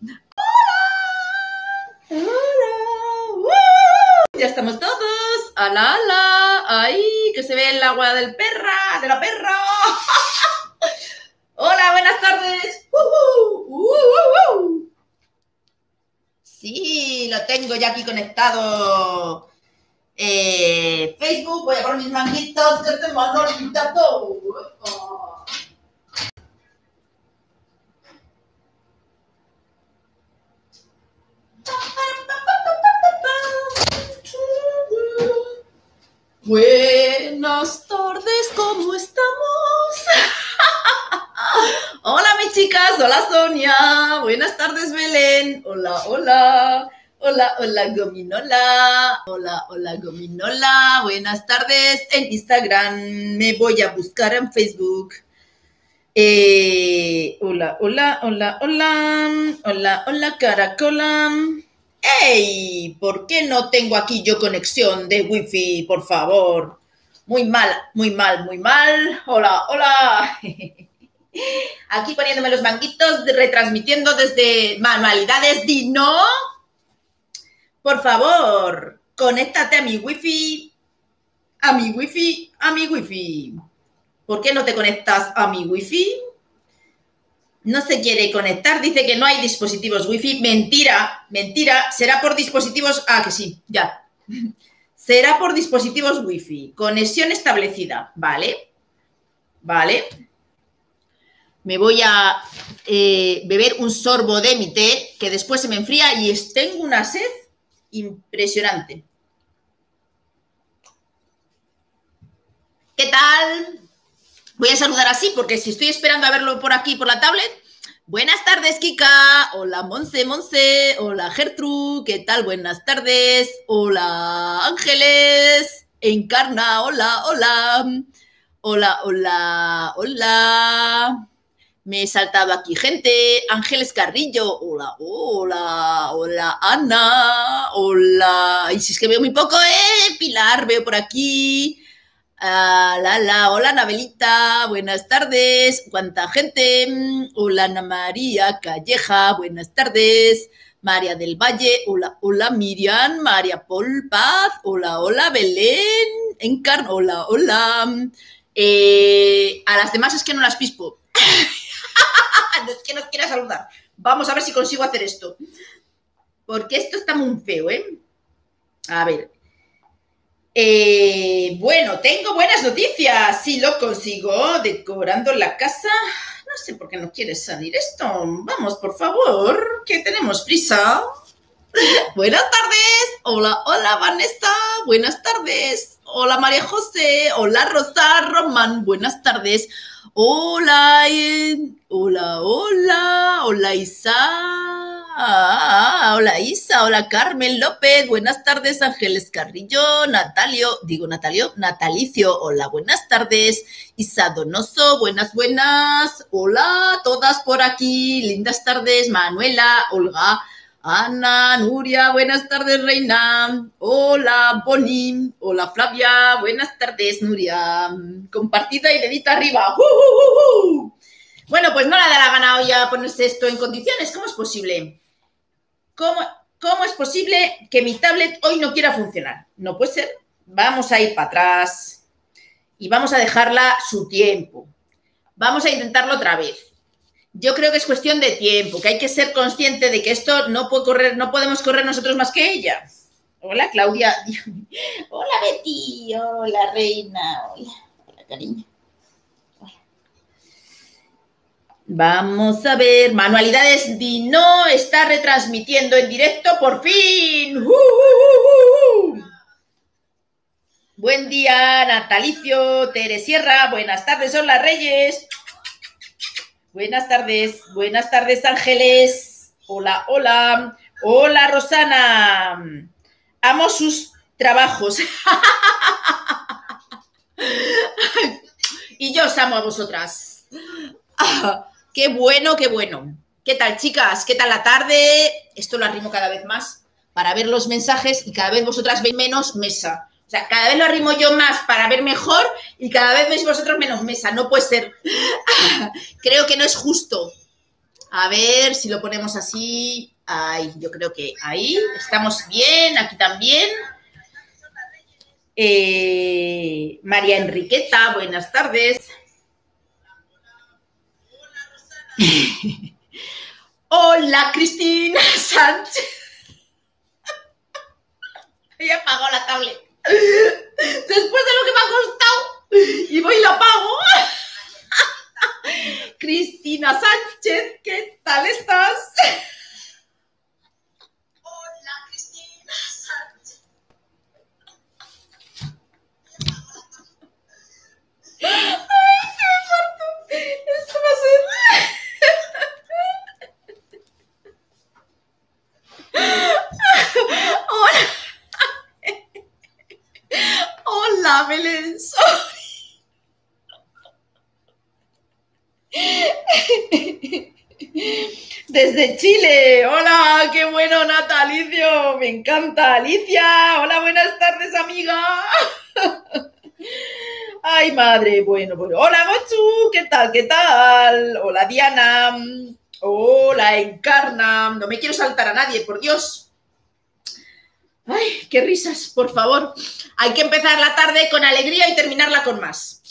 ¡Hola! ¡Hola! Ya estamos todos. ¡Ala, ala! ¡Ahí! Que se ve el agua del perra, de la perra. ¡Hola! Buenas tardes. Sí, lo tengo ya aquí conectado. Eh, Facebook, voy a poner mis manguitos que te mando todo. Buenas tardes, ¿cómo estamos? hola, mis chicas, hola Sonia, buenas tardes Belén, hola, hola, hola, hola Gominola, hola, hola Gominola, buenas tardes. En Instagram, me voy a buscar en Facebook. Eh, hola, hola, hola, hola, hola, hola Caracola. ¡Ey! ¿Por qué no tengo aquí yo conexión de wifi, por favor? Muy mal, muy mal, muy mal. Hola, hola. Aquí poniéndome los manguitos, retransmitiendo desde Manualidades Dino. Por favor, conéctate a mi wifi. A mi wifi, a mi wifi. ¿Por qué no te conectas a mi wifi? No se quiere conectar, dice que no hay dispositivos wifi. Mentira, mentira, será por dispositivos. Ah, que sí, ya. Será por dispositivos wifi. Conexión establecida, ¿vale? ¿Vale? Me voy a eh, beber un sorbo de mi té que después se me enfría y tengo una sed impresionante. ¿Qué tal? Voy a saludar así porque si estoy esperando a verlo por aquí, por la tablet. Buenas tardes, Kika. Hola, Monse, Monse. Hola, Gertrude. ¿Qué tal? Buenas tardes. Hola, Ángeles. Encarna. Hola, hola. Hola, hola, hola. Me he saltado aquí gente. Ángeles Carrillo. Hola, hola, hola, Ana. Hola. Y si es que veo muy poco, ¿eh? Pilar, veo por aquí. Ah, la, la, hola Anabelita, buenas tardes. ¿Cuánta gente? Hola Ana María Calleja, buenas tardes. María del Valle, hola, hola Miriam, María Paul Paz, hola, hola Belén, Encarn, hola, hola. Eh, a las demás es que no las pispo. no es que no quiera saludar. Vamos a ver si consigo hacer esto. Porque esto está muy feo, ¿eh? A ver, eh, bueno, tengo buenas noticias. Si lo consigo decorando la casa. No sé por qué no quieres salir esto. Vamos, por favor, que tenemos prisa. Buenas tardes. Hola, hola, Vanessa. Buenas tardes. Hola, María José. Hola, Rosa Román. Buenas tardes. Hola, hola, hola. Hola, Isa. Ah, hola Isa, hola Carmen López, buenas tardes Ángeles Carrillo, Natalio, digo Natalio, Natalicio, hola, buenas tardes, Isa Donoso, buenas, buenas, hola, todas por aquí, lindas tardes, Manuela, Olga, Ana, Nuria, buenas tardes Reina, hola Boni, hola Flavia, buenas tardes Nuria, compartida y dedita arriba, Bueno, pues no le da la gana hoy a ponerse esto en condiciones. ¿Cómo es posible? ¿Cómo, es posible que mi tablet hoy no quiera funcionar? No puede ser. Vamos a ir para atrás y vamos a dejarla su tiempo. Vamos a intentarlo otra vez. Yo creo que es cuestión de tiempo, que hay que ser consciente de que esto no puede correr, no podemos correr nosotros más que ella. Hola, Claudia. Hola, Betty. Hola, Reina. Hola, hola, cariño. Vamos a ver, Manualidades Dino está retransmitiendo en directo por fin. Buen día, Natalicio, Teresierra, buenas tardes, hola Reyes. Buenas tardes, buenas tardes Ángeles. Hola, hola. Hola Rosana. Amo sus trabajos. y yo os amo a vosotras. Qué bueno, qué bueno. ¿Qué tal, chicas? ¿Qué tal la tarde? Esto lo arrimo cada vez más para ver los mensajes y cada vez vosotras veis menos mesa. O sea, cada vez lo arrimo yo más para ver mejor y cada vez veis vosotros menos mesa. No puede ser. Creo que no es justo. A ver si lo ponemos así. Ahí, yo creo que ahí. Estamos bien, aquí también. Eh, María Enriqueta, buenas tardes. Hola, Cristina Sánchez. Ella apagó la tablet. Después de lo que me ha costado. Y voy y la pago. Cristina Sánchez, ¿qué tal estás? Hola, Cristina Sánchez. ¡Ay, qué parto! Esto va a ser. Hola. Hola, Belén. Desde Chile. Hola, qué bueno, Natalicio. Me encanta, Alicia. Hola, buenas tardes, amiga. Ay, madre. Bueno, pues hola, Gochu. ¿Qué tal? ¿Qué tal? Hola, Diana. Hola, Encarna. No me quiero saltar a nadie, por Dios. Ay, qué risas, por favor. Hay que empezar la tarde con alegría y terminarla con más.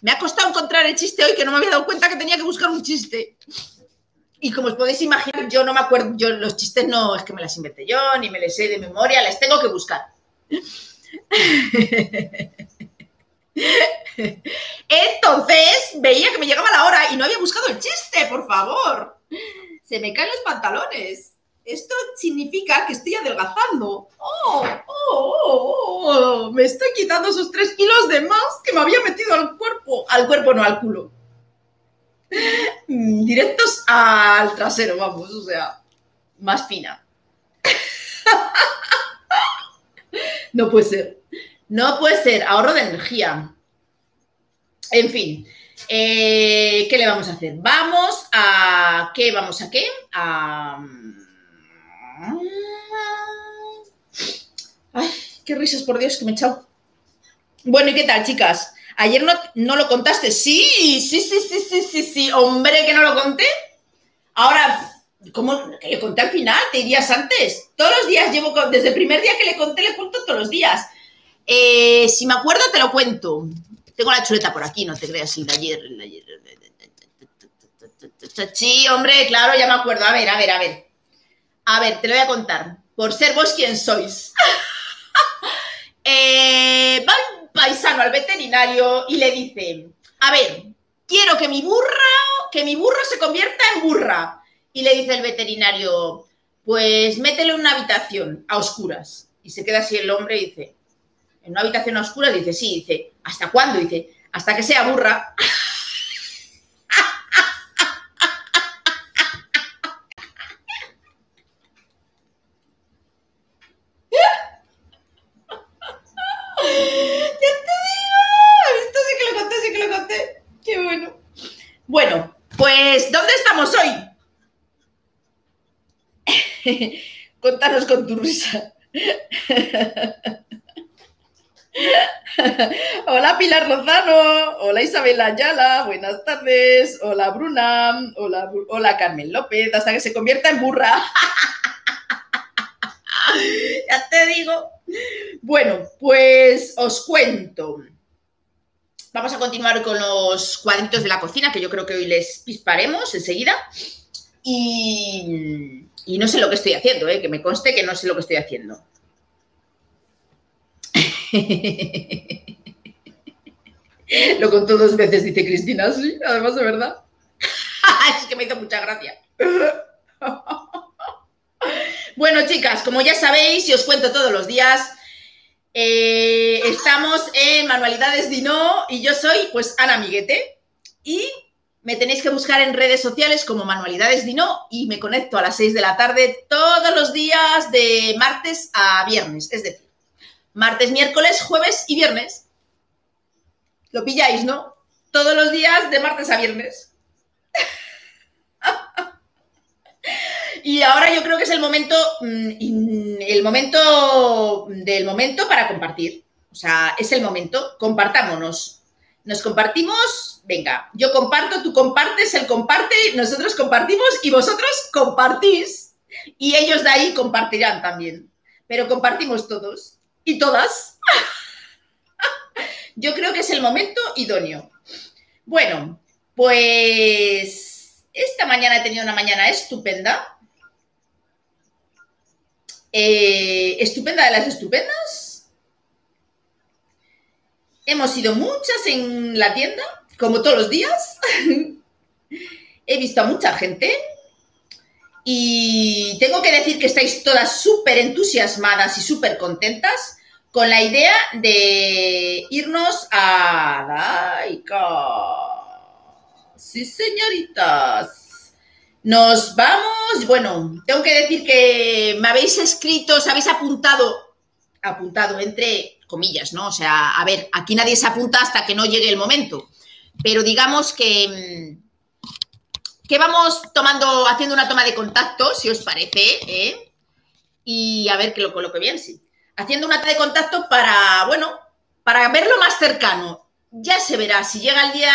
Me ha costado encontrar el chiste hoy que no me había dado cuenta que tenía que buscar un chiste. Y como os podéis imaginar, yo no me acuerdo, yo los chistes no es que me las inventé yo, ni me les sé de memoria, les tengo que buscar. Entonces veía que me llegaba la hora y no había buscado el chiste, por favor. Se me caen los pantalones. Esto significa que estoy adelgazando. Oh, oh, oh, oh, Me estoy quitando esos tres kilos de más que me había metido al cuerpo. Al cuerpo, no al culo. Mm, Directos al trasero, vamos, o sea, más fina. No puede ser. No puede ser. Ahorro de energía. En fin. Eh, ¿Qué le vamos a hacer? Vamos a. ¿Qué vamos a qué? A. Ay, qué risas, por Dios, que me he echado. Bueno, ¿y qué tal, chicas? Ayer no, no lo contaste. Sí, sí, sí, sí, sí, sí, sí. Hombre, que no lo conté. Ahora, ¿cómo le conté al final? ¿Te irías antes? Todos los días llevo, desde el primer día que le conté, le cuento todos los días. Eh, si me acuerdo, te lo cuento. Tengo la chuleta por aquí, no te creas, sí, de ayer. de ayer. Sí, hombre, claro, ya me acuerdo. A ver, a ver, a ver. A ver, te lo voy a contar. Por ser vos quien sois. Eh, va un paisano al veterinario y le dice, a ver, quiero que mi burra, que mi burro se convierta en burra. Y le dice el veterinario, pues métele en una habitación a oscuras. Y se queda así el hombre y dice, en una habitación a oscuras, dice, sí, dice, ¿hasta cuándo? Dice, hasta que sea burra. Qué bueno. Bueno, pues, ¿dónde estamos hoy? Contanos con tu risa. Hola Pilar Lozano, hola Isabel Ayala, buenas tardes, hola Bruna, hola Carmen López, hasta que se convierta en burra. ya te digo. Bueno, pues os cuento. Vamos a continuar con los cuadritos de la cocina, que yo creo que hoy les pisparemos enseguida. Y, y no sé lo que estoy haciendo, ¿eh? que me conste que no sé lo que estoy haciendo. Lo contó dos veces, dice Cristina, sí, además de verdad. es que me hizo mucha gracia. bueno, chicas, como ya sabéis y os cuento todos los días, eh, estamos en Manualidades Dino y yo soy, pues, Ana Miguete. Y me tenéis que buscar en redes sociales como Manualidades Dino y me conecto a las 6 de la tarde todos los días de martes a viernes. Es decir, martes, miércoles, jueves y viernes. Lo pilláis, ¿no? Todos los días de martes a viernes. y ahora yo creo que es el momento, mm, el momento del momento para compartir. O sea, es el momento, compartámonos. Nos compartimos, venga, yo comparto, tú compartes, él comparte, nosotros compartimos y vosotros compartís. Y ellos de ahí compartirán también. Pero compartimos todos y todas. Yo creo que es el momento idóneo. Bueno, pues esta mañana he tenido una mañana estupenda. Eh, estupenda de las estupendas. Hemos ido muchas en la tienda, como todos los días. He visto a mucha gente. Y tengo que decir que estáis todas súper entusiasmadas y súper contentas con la idea de irnos a Daika. Sí, señoritas. Nos vamos. Bueno, tengo que decir que me habéis escrito, os habéis apuntado, apuntado entre comillas, ¿no? O sea, a ver, aquí nadie se apunta hasta que no llegue el momento. Pero digamos que, que vamos tomando, haciendo una toma de contacto, si os parece, ¿eh? Y a ver que lo coloque bien, sí haciendo una de contacto para, bueno, para verlo más cercano. Ya se verá, si llega el día,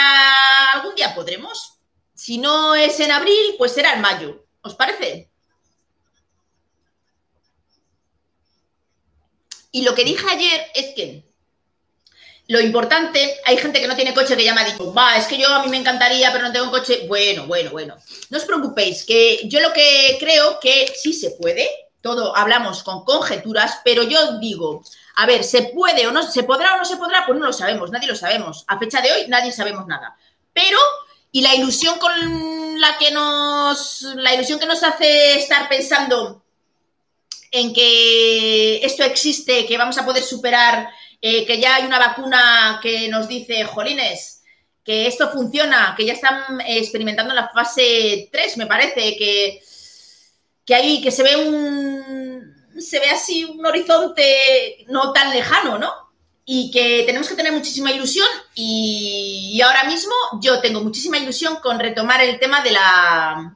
algún día podremos. Si no es en abril, pues será en mayo. ¿Os parece? Y lo que dije ayer es que lo importante, hay gente que no tiene coche que ya me ha dicho, va, es que yo a mí me encantaría, pero no tengo coche. Bueno, bueno, bueno. No os preocupéis, que yo lo que creo que sí se puede, todo hablamos con conjeturas, pero yo digo, a ver, ¿se puede o no se podrá o no se podrá? Pues no lo sabemos, nadie lo sabemos. A fecha de hoy nadie sabemos nada. Pero y la ilusión con la que nos la ilusión que nos hace estar pensando en que esto existe, que vamos a poder superar, eh, que ya hay una vacuna que nos dice, jolines, que esto funciona, que ya están experimentando la fase 3, me parece, que que ahí, que se ve un, se ve así un horizonte no tan lejano, ¿no? Y que tenemos que tener muchísima ilusión y, ahora mismo yo tengo muchísima ilusión con retomar el tema de la,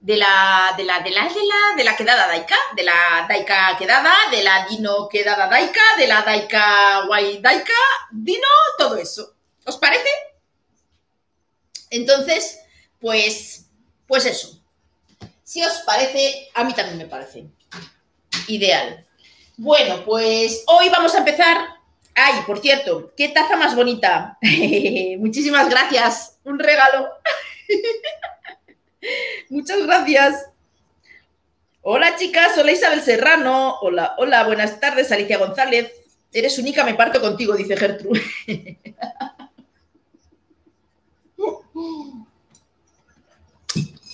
de la, de la, de la, de la, de la quedada Daika, de la Daika quedada, de la Dino quedada Daika, de la Daika Guay Daika, Dino, todo eso. ¿Os parece? Entonces, pues, pues eso. Si os parece, a mí también me parece ideal. Bueno, pues hoy vamos a empezar. Ay, por cierto, qué taza más bonita. Muchísimas gracias. Un regalo. Muchas gracias. Hola chicas, hola Isabel Serrano. Hola, hola, buenas tardes, Alicia González. Eres única, me parto contigo, dice Gertrude.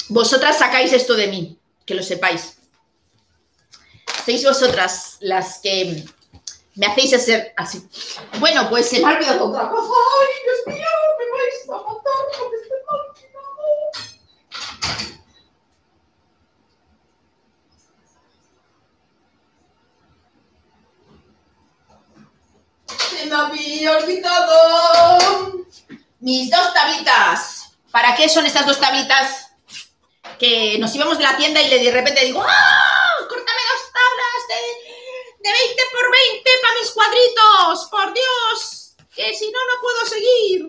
Vosotras sacáis esto de mí, que lo sepáis. Sois vosotras las que me hacéis hacer así. Bueno, pues otra cosa. ¡Ay, Dios mío! ¡Me vais a matar con este Me había olvidado mis dos tablitas. ¿Para qué son estas dos tablitas? que nos íbamos de la tienda y le de repente digo, ¡ah! ¡Córtame dos tablas de, de 20 por 20 para mis cuadritos! ¡Por Dios! Que si no, no puedo seguir.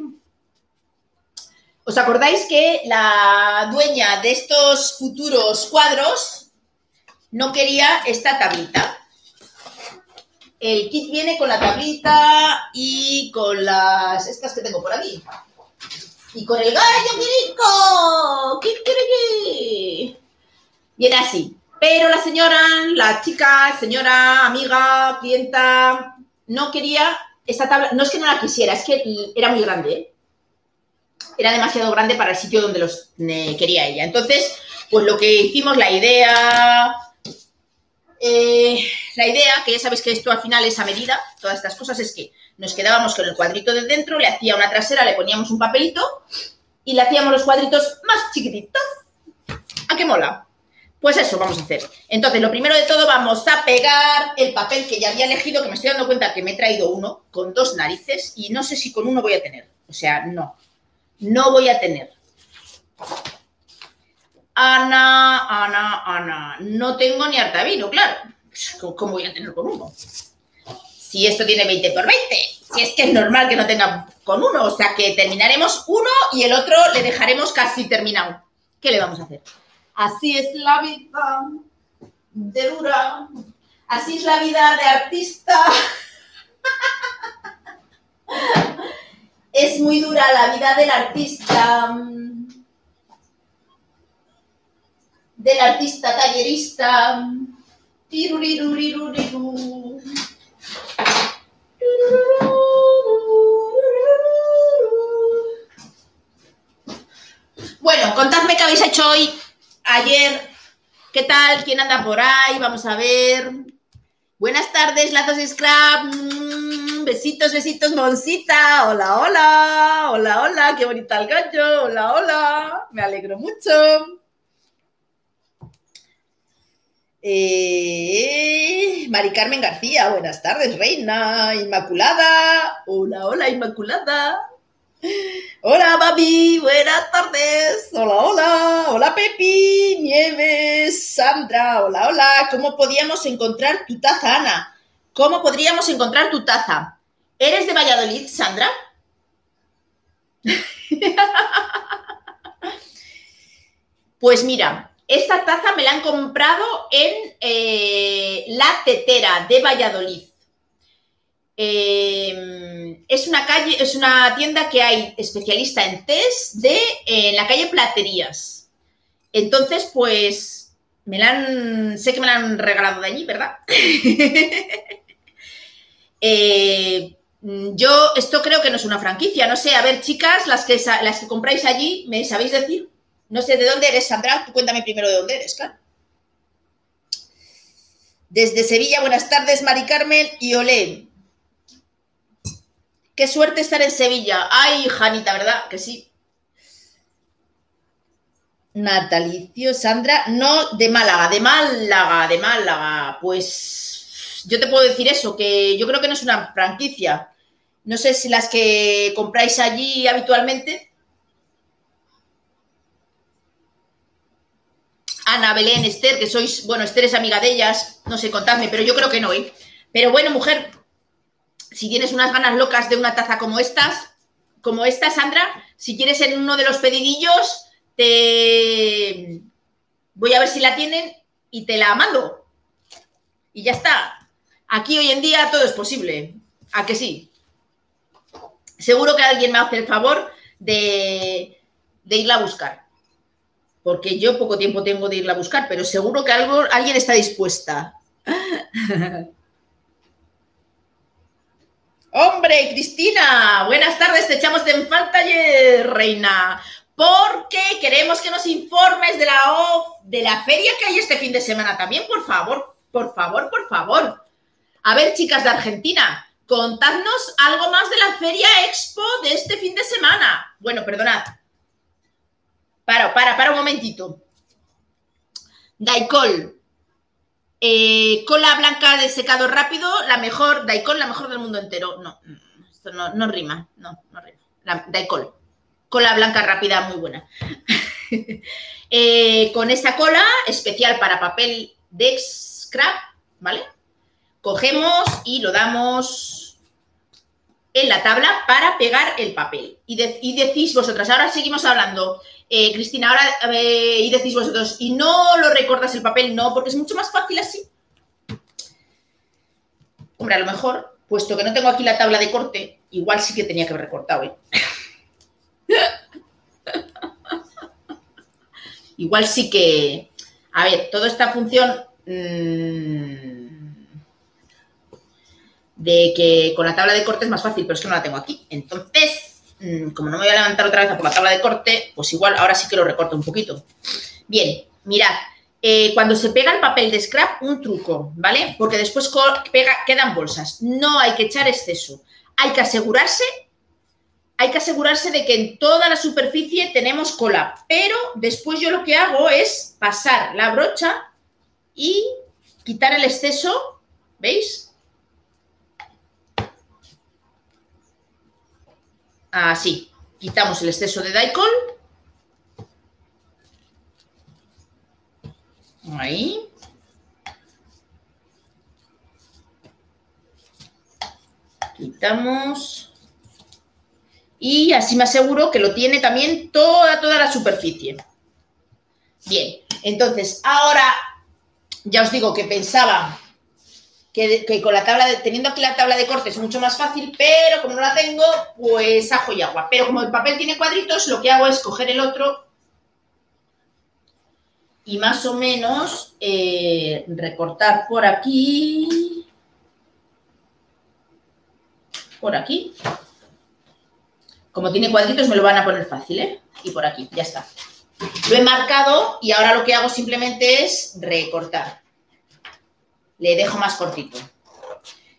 ¿Os acordáis que la dueña de estos futuros cuadros no quería esta tablita? El kit viene con la tablita y con las estas que tengo por aquí y con el gallo Quirico, quiere? Viene así. Pero la señora, la chica, señora, amiga, clienta, no quería esta tabla. No es que no la quisiera, es que era muy grande. ¿eh? Era demasiado grande para el sitio donde los quería ella. Entonces, pues lo que hicimos, la idea. Eh, la idea, que ya sabéis que esto al final es a medida, todas estas cosas, es que nos quedábamos con el cuadrito de dentro, le hacía una trasera, le poníamos un papelito y le hacíamos los cuadritos más chiquititos. ¿A qué mola? Pues eso vamos a hacer. Entonces, lo primero de todo, vamos a pegar el papel que ya había elegido, que me estoy dando cuenta que me he traído uno con dos narices y no sé si con uno voy a tener. O sea, no. No voy a tener. Ana, Ana, Ana. No tengo ni harta vino, claro. ¿Cómo voy a tener con uno? Si esto tiene 20 por 20. Si es que es normal que no tenga con uno, o sea que terminaremos uno y el otro le dejaremos casi terminado. ¿Qué le vamos a hacer? Así es la vida de dura, así es la vida de artista. Es muy dura la vida del artista. Del artista tallerista. Bueno, contadme qué habéis hecho hoy, ayer, qué tal, quién anda por ahí, vamos a ver. Buenas tardes, lazos scrap. Mm, besitos, besitos, Monsita. Hola, hola, hola, hola, qué bonita el gallo. Hola, hola, me alegro mucho. Eh, Mari Carmen García, buenas tardes, reina. Inmaculada, hola, hola, Inmaculada. Hola, Babi, buenas tardes. Hola, hola. Hola, Pepi, Nieves, Sandra. Hola, hola. ¿Cómo podíamos encontrar tu taza, Ana? ¿Cómo podríamos encontrar tu taza? ¿Eres de Valladolid, Sandra? Pues mira, esta taza me la han comprado en eh, La Tetera de Valladolid. Eh, es una calle, es una tienda que hay especialista en test de en la calle Platerías. Entonces, pues me la han, sé que me la han regalado de allí, ¿verdad? Eh, yo esto creo que no es una franquicia, no sé, a ver, chicas, las que las que compráis allí, ¿me sabéis decir? No sé de dónde eres, Sandra, tú cuéntame primero de dónde eres, claro. Desde Sevilla, buenas tardes, Mari Carmen y Olé. Qué suerte estar en Sevilla. Ay, Janita, ¿verdad? Que sí. Natalicio, Sandra, no de Málaga, de Málaga, de Málaga. Pues yo te puedo decir eso, que yo creo que no es una franquicia. No sé si las que compráis allí habitualmente. Ana, Belén, Esther, que sois, bueno, Esther es amiga de ellas, no sé, contadme, pero yo creo que no, ¿eh? Pero bueno, mujer, si tienes unas ganas locas de una taza como estas, como esta, Sandra, si quieres en uno de los pedidillos, te voy a ver si la tienen y te la mando. Y ya está. Aquí hoy en día todo es posible. ¿A que sí? Seguro que alguien me hace el favor de, de irla a buscar. Porque yo poco tiempo tengo de irla a buscar, pero seguro que algo, alguien está dispuesta. Hombre, Cristina, buenas tardes, te echamos de falta reina, porque queremos que nos informes de la de la feria que hay este fin de semana también, por favor, por favor, por favor. A ver, chicas de Argentina, contadnos algo más de la feria Expo de este fin de semana. Bueno, perdonad. Para, para, para un momentito. Daikol, eh, cola blanca de secado rápido, la mejor, Daikol, la mejor del mundo entero. No, esto no, no rima, no, no rima. La, Daikol, cola blanca rápida, muy buena. eh, con esa cola especial para papel de scrap, ¿vale? Cogemos y lo damos en la tabla para pegar el papel. Y decís vosotras, ahora seguimos hablando, eh, Cristina, ahora y decís vosotros, y no lo recortas el papel, no, porque es mucho más fácil así. Hombre, a lo mejor, puesto que no tengo aquí la tabla de corte, igual sí que tenía que haber recortado, ¿eh? igual sí que... A ver, toda esta función mmm, de que con la tabla de corte es más fácil, pero es que no la tengo aquí. Entonces, como no me voy a levantar otra vez a por la tabla de corte, pues igual ahora sí que lo recorto un poquito. Bien, mirad, eh, cuando se pega el papel de scrap, un truco, ¿vale? Porque después pega, quedan bolsas. No hay que echar exceso. Hay que asegurarse, hay que asegurarse de que en toda la superficie tenemos cola. Pero después yo lo que hago es pasar la brocha y quitar el exceso, ¿veis? Así, quitamos el exceso de daikon. Ahí. quitamos. Y así me aseguro que lo tiene también toda, toda la superficie. Bien, entonces ahora ya os digo que pensaba que, con la tabla de, teniendo aquí la tabla de corte es mucho más fácil, pero como no la tengo, pues ajo y agua. Pero como el papel tiene cuadritos, lo que hago es coger el otro y más o menos eh, recortar por aquí, por aquí. Como tiene cuadritos me lo van a poner fácil, ¿eh? Y por aquí, ya está. Lo he marcado y ahora lo que hago simplemente es recortar. Le dejo más cortito.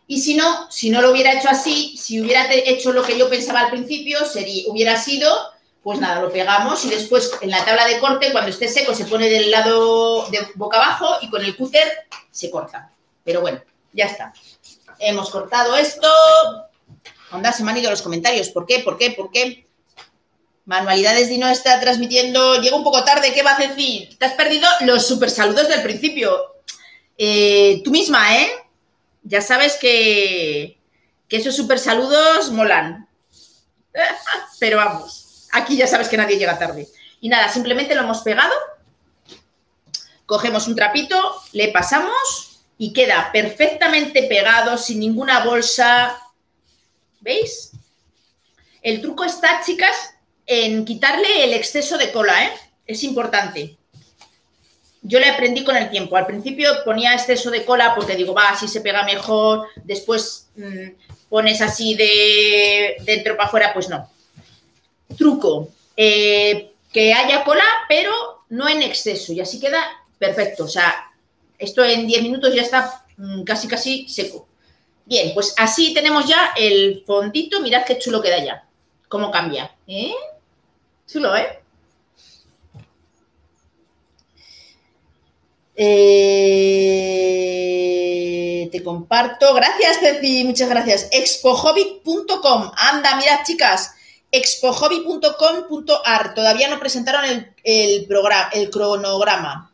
Y si no, si no lo hubiera hecho así, si hubiera hecho lo que yo pensaba al principio, sería, hubiera sido pues nada, lo pegamos y después en la tabla de corte, cuando esté seco, se pone del lado de boca abajo y con el cúter se corta. Pero bueno, ya está. Hemos cortado esto. Onda, se me han ido los comentarios. ¿Por qué? ¿Por qué? ¿Por qué? Manualidades Dino está transmitiendo. Llega un poco tarde, ¿qué va a decir? Te has perdido los super saludos del principio. Eh, tú misma, ¿eh? Ya sabes que, que esos super saludos molan. Pero vamos. Aquí ya sabes que nadie llega tarde. Y nada, simplemente lo hemos pegado. Cogemos un trapito, le pasamos y queda perfectamente pegado, sin ninguna bolsa. ¿Veis? El truco está, chicas, en quitarle el exceso de cola, ¿eh? Es importante. Yo le aprendí con el tiempo. Al principio ponía exceso de cola porque digo, va, así se pega mejor. Después mmm, pones así de dentro para afuera, pues no truco, eh, que haya cola, pero no en exceso y así queda perfecto. O sea, esto en 10 minutos ya está mm, casi casi seco. Bien, pues así tenemos ya el fondito. Mirad qué chulo queda ya. Cómo cambia. ¿Eh? Chulo, ¿eh? Eh te comparto. Gracias, Ceci. Muchas gracias. Expohobby.com. Anda, mirad, chicas expohobby.com.ar. Todavía no presentaron el, programa, el cronograma.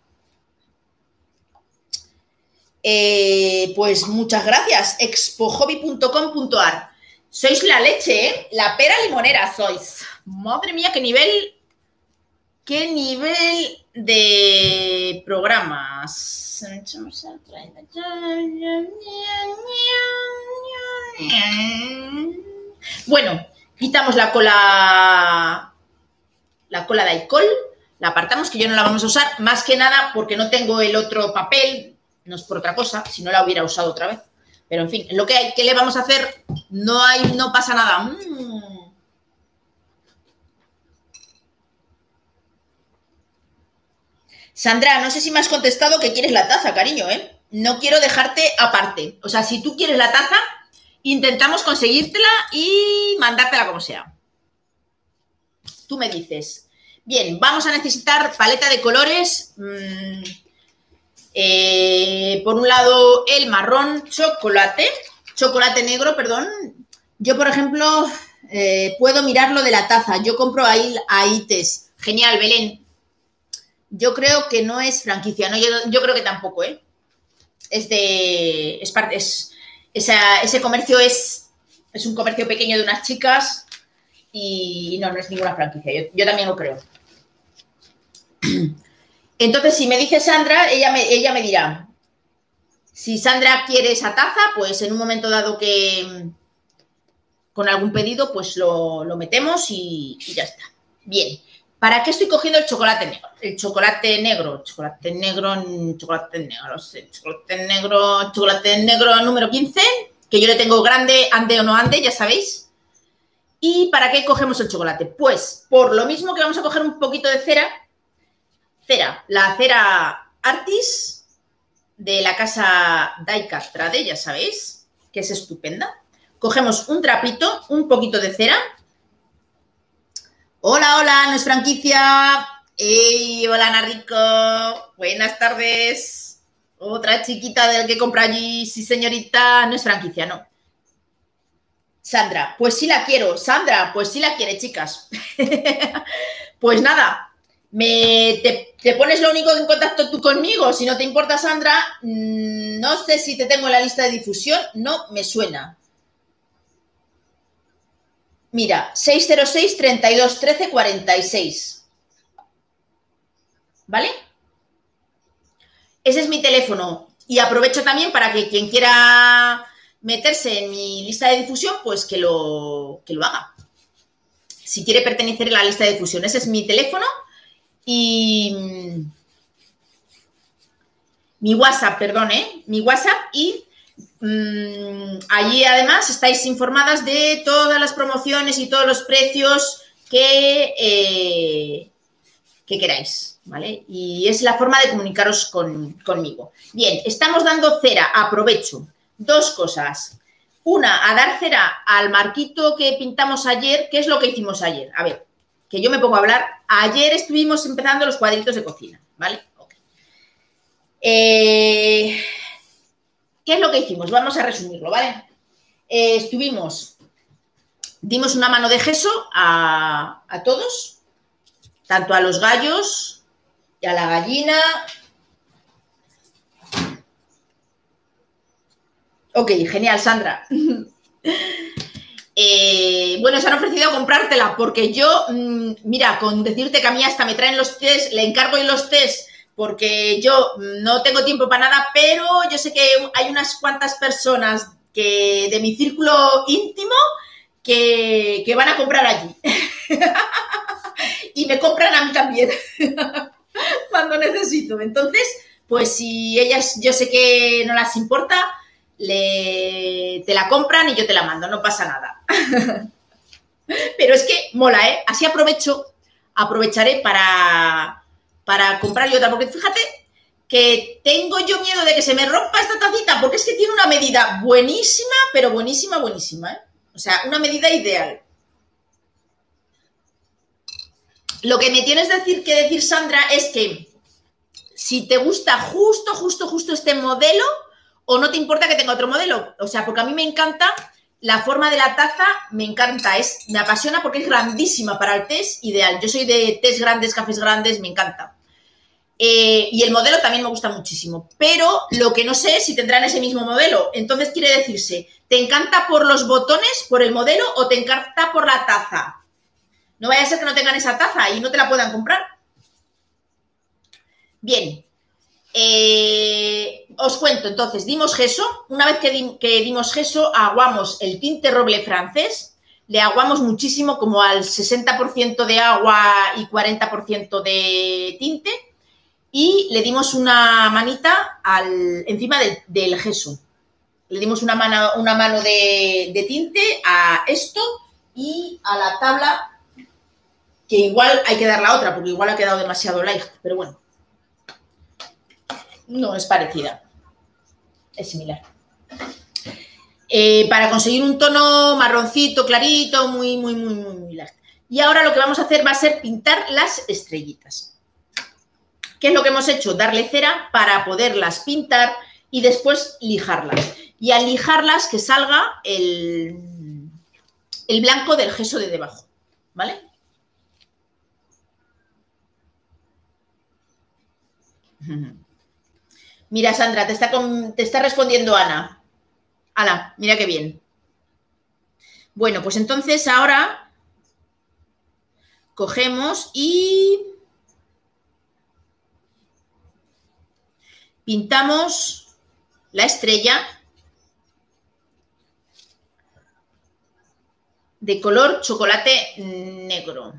Eh, pues muchas gracias. expohobby.com.ar. Sois la leche, ¿eh? La pera limonera sois. Madre mía, qué nivel. Qué nivel de programas. Bueno, Quitamos la cola, la cola de alcohol, la apartamos, que yo no la vamos a usar, más que nada porque no tengo el otro papel, no es por otra cosa, si no la hubiera usado otra vez. Pero en fin, lo que hay, ¿qué le vamos a hacer? No hay, no pasa nada. Mm. Sandra, no sé si me has contestado que quieres la taza, cariño, ¿eh? No quiero dejarte aparte. O sea, si tú quieres la taza, intentamos conseguírtela y mandártela como sea. Tú me dices. Bien, vamos a necesitar paleta de colores. Mmm, eh, por un lado, el marrón chocolate, chocolate negro, perdón. Yo, por ejemplo, eh, puedo mirarlo de la taza. Yo compro ahí AITES. Genial, Belén. Yo creo que no es franquicia, ¿no? Yo, creo que tampoco, ¿eh? Es de. Es, parte, es, esa, ese comercio es, es un comercio pequeño de unas chicas y no, no es ninguna franquicia. Yo, también lo creo. Entonces, si me dice Sandra, ella me, ella me dirá, si Sandra quiere esa taza, pues en un momento dado que con algún pedido, pues lo, lo metemos y, ya está. Bien, ¿para qué estoy cogiendo el chocolate negro? El chocolate negro, chocolate negro, chocolate negro, sí, chocolate negro, chocolate negro número 15, que yo le tengo grande, ande o no ande, ya sabéis. ¿Y para qué cogemos el chocolate? Pues por lo mismo que vamos a coger un poquito de cera, cera, la cera Artis de la casa Daika Trade, ya sabéis, que es estupenda. Cogemos un trapito, un poquito de cera. Hola, hola, no es franquicia. ¡Ey, hola, Ana Rico! Buenas tardes. Otra chiquita del que compra allí, sí, señorita, no es franquicia, no. Sandra, pues sí la quiero. Sandra, pues sí la quiere, chicas. pues nada, me, te, te, pones lo único en contacto tú conmigo. Si no te importa, Sandra, no sé si te tengo en la lista de difusión, no me suena. Mira, 606 32 13 46. ¿Vale? Ese es mi teléfono. Y aprovecho también para que quien quiera meterse en mi lista de difusión, pues que lo, que lo haga. Si quiere pertenecer a la lista de difusión, ese es mi teléfono y mm, mi WhatsApp, perdón, ¿eh? Mi WhatsApp y allí además estáis informadas de todas las promociones y todos los precios que, eh, que queráis, ¿vale? Y es la forma de comunicaros con- conmigo. Bien, estamos dando cera, aprovecho. Dos cosas. Una, a dar cera al marquito que pintamos ayer. ¿Qué es lo que hicimos ayer? A ver, que yo me pongo a hablar. Ayer estuvimos empezando los cuadritos de cocina, ¿vale? Eh, ¿Qué es lo que hicimos? Vamos a resumirlo, ¿vale? Eh, estuvimos, dimos una mano de gesso a, a todos, tanto a los gallos y a la gallina. Ok, genial, Sandra. Eh, bueno, se han ofrecido a comprártela porque yo, mm, mira, con decirte que a mí hasta me traen los test, le encargo y los test porque yo no tengo tiempo para nada, pero yo sé que hay unas cuantas personas que de mi círculo íntimo que, que van a comprar allí. y me compran a mí también cuando necesito. Entonces, pues si ellas yo sé que no las importa, le, te la compran y yo te la mando, no pasa nada. Pero es que mola, ¿eh? Así aprovecho, aprovecharé para, para comprar yo otra, porque fíjate que tengo yo miedo de que se me rompa esta tacita, porque es que tiene una medida buenísima, pero buenísima, buenísima, ¿eh? O sea, una medida ideal. Lo que me tienes decir, que decir, Sandra, es que si te gusta justo, justo, justo este modelo, o no te importa que tenga otro modelo. O sea, porque a mí me encanta la forma de la taza, me encanta, es, me apasiona porque es grandísima para el test, ideal. Yo soy de test grandes, cafés grandes, me encanta. Eh, y el modelo también me gusta muchísimo. Pero lo que no sé es si tendrán ese mismo modelo. Entonces quiere decirse, ¿te encanta por los botones, por el modelo, o te encanta por la taza? No vaya a ser que no tengan esa taza y no te la puedan comprar. Bien, eh, os cuento, entonces, dimos gesso. Una vez que, di- que dimos gesso, aguamos el tinte roble francés. Le aguamos muchísimo, como al 60% de agua y 40% de tinte. Y le dimos una manita al, encima del, del gesso. Le dimos una mano, una mano de, de tinte a esto y a la tabla, que igual hay que dar la otra, porque igual ha quedado demasiado light. Pero bueno, no es parecida. Es similar. Eh, para conseguir un tono marroncito, clarito, muy, muy, muy, muy, muy. Y ahora lo que vamos a hacer va a ser pintar las estrellitas. ¿Qué es lo que hemos hecho? Darle cera para poderlas pintar y después lijarlas. Y al lijarlas que salga el, el blanco del gesso de debajo. ¿Vale? Mira, Sandra, te está, con- te está respondiendo Ana. Ana, mira qué bien. Bueno, pues entonces ahora cogemos y pintamos la estrella de color chocolate negro.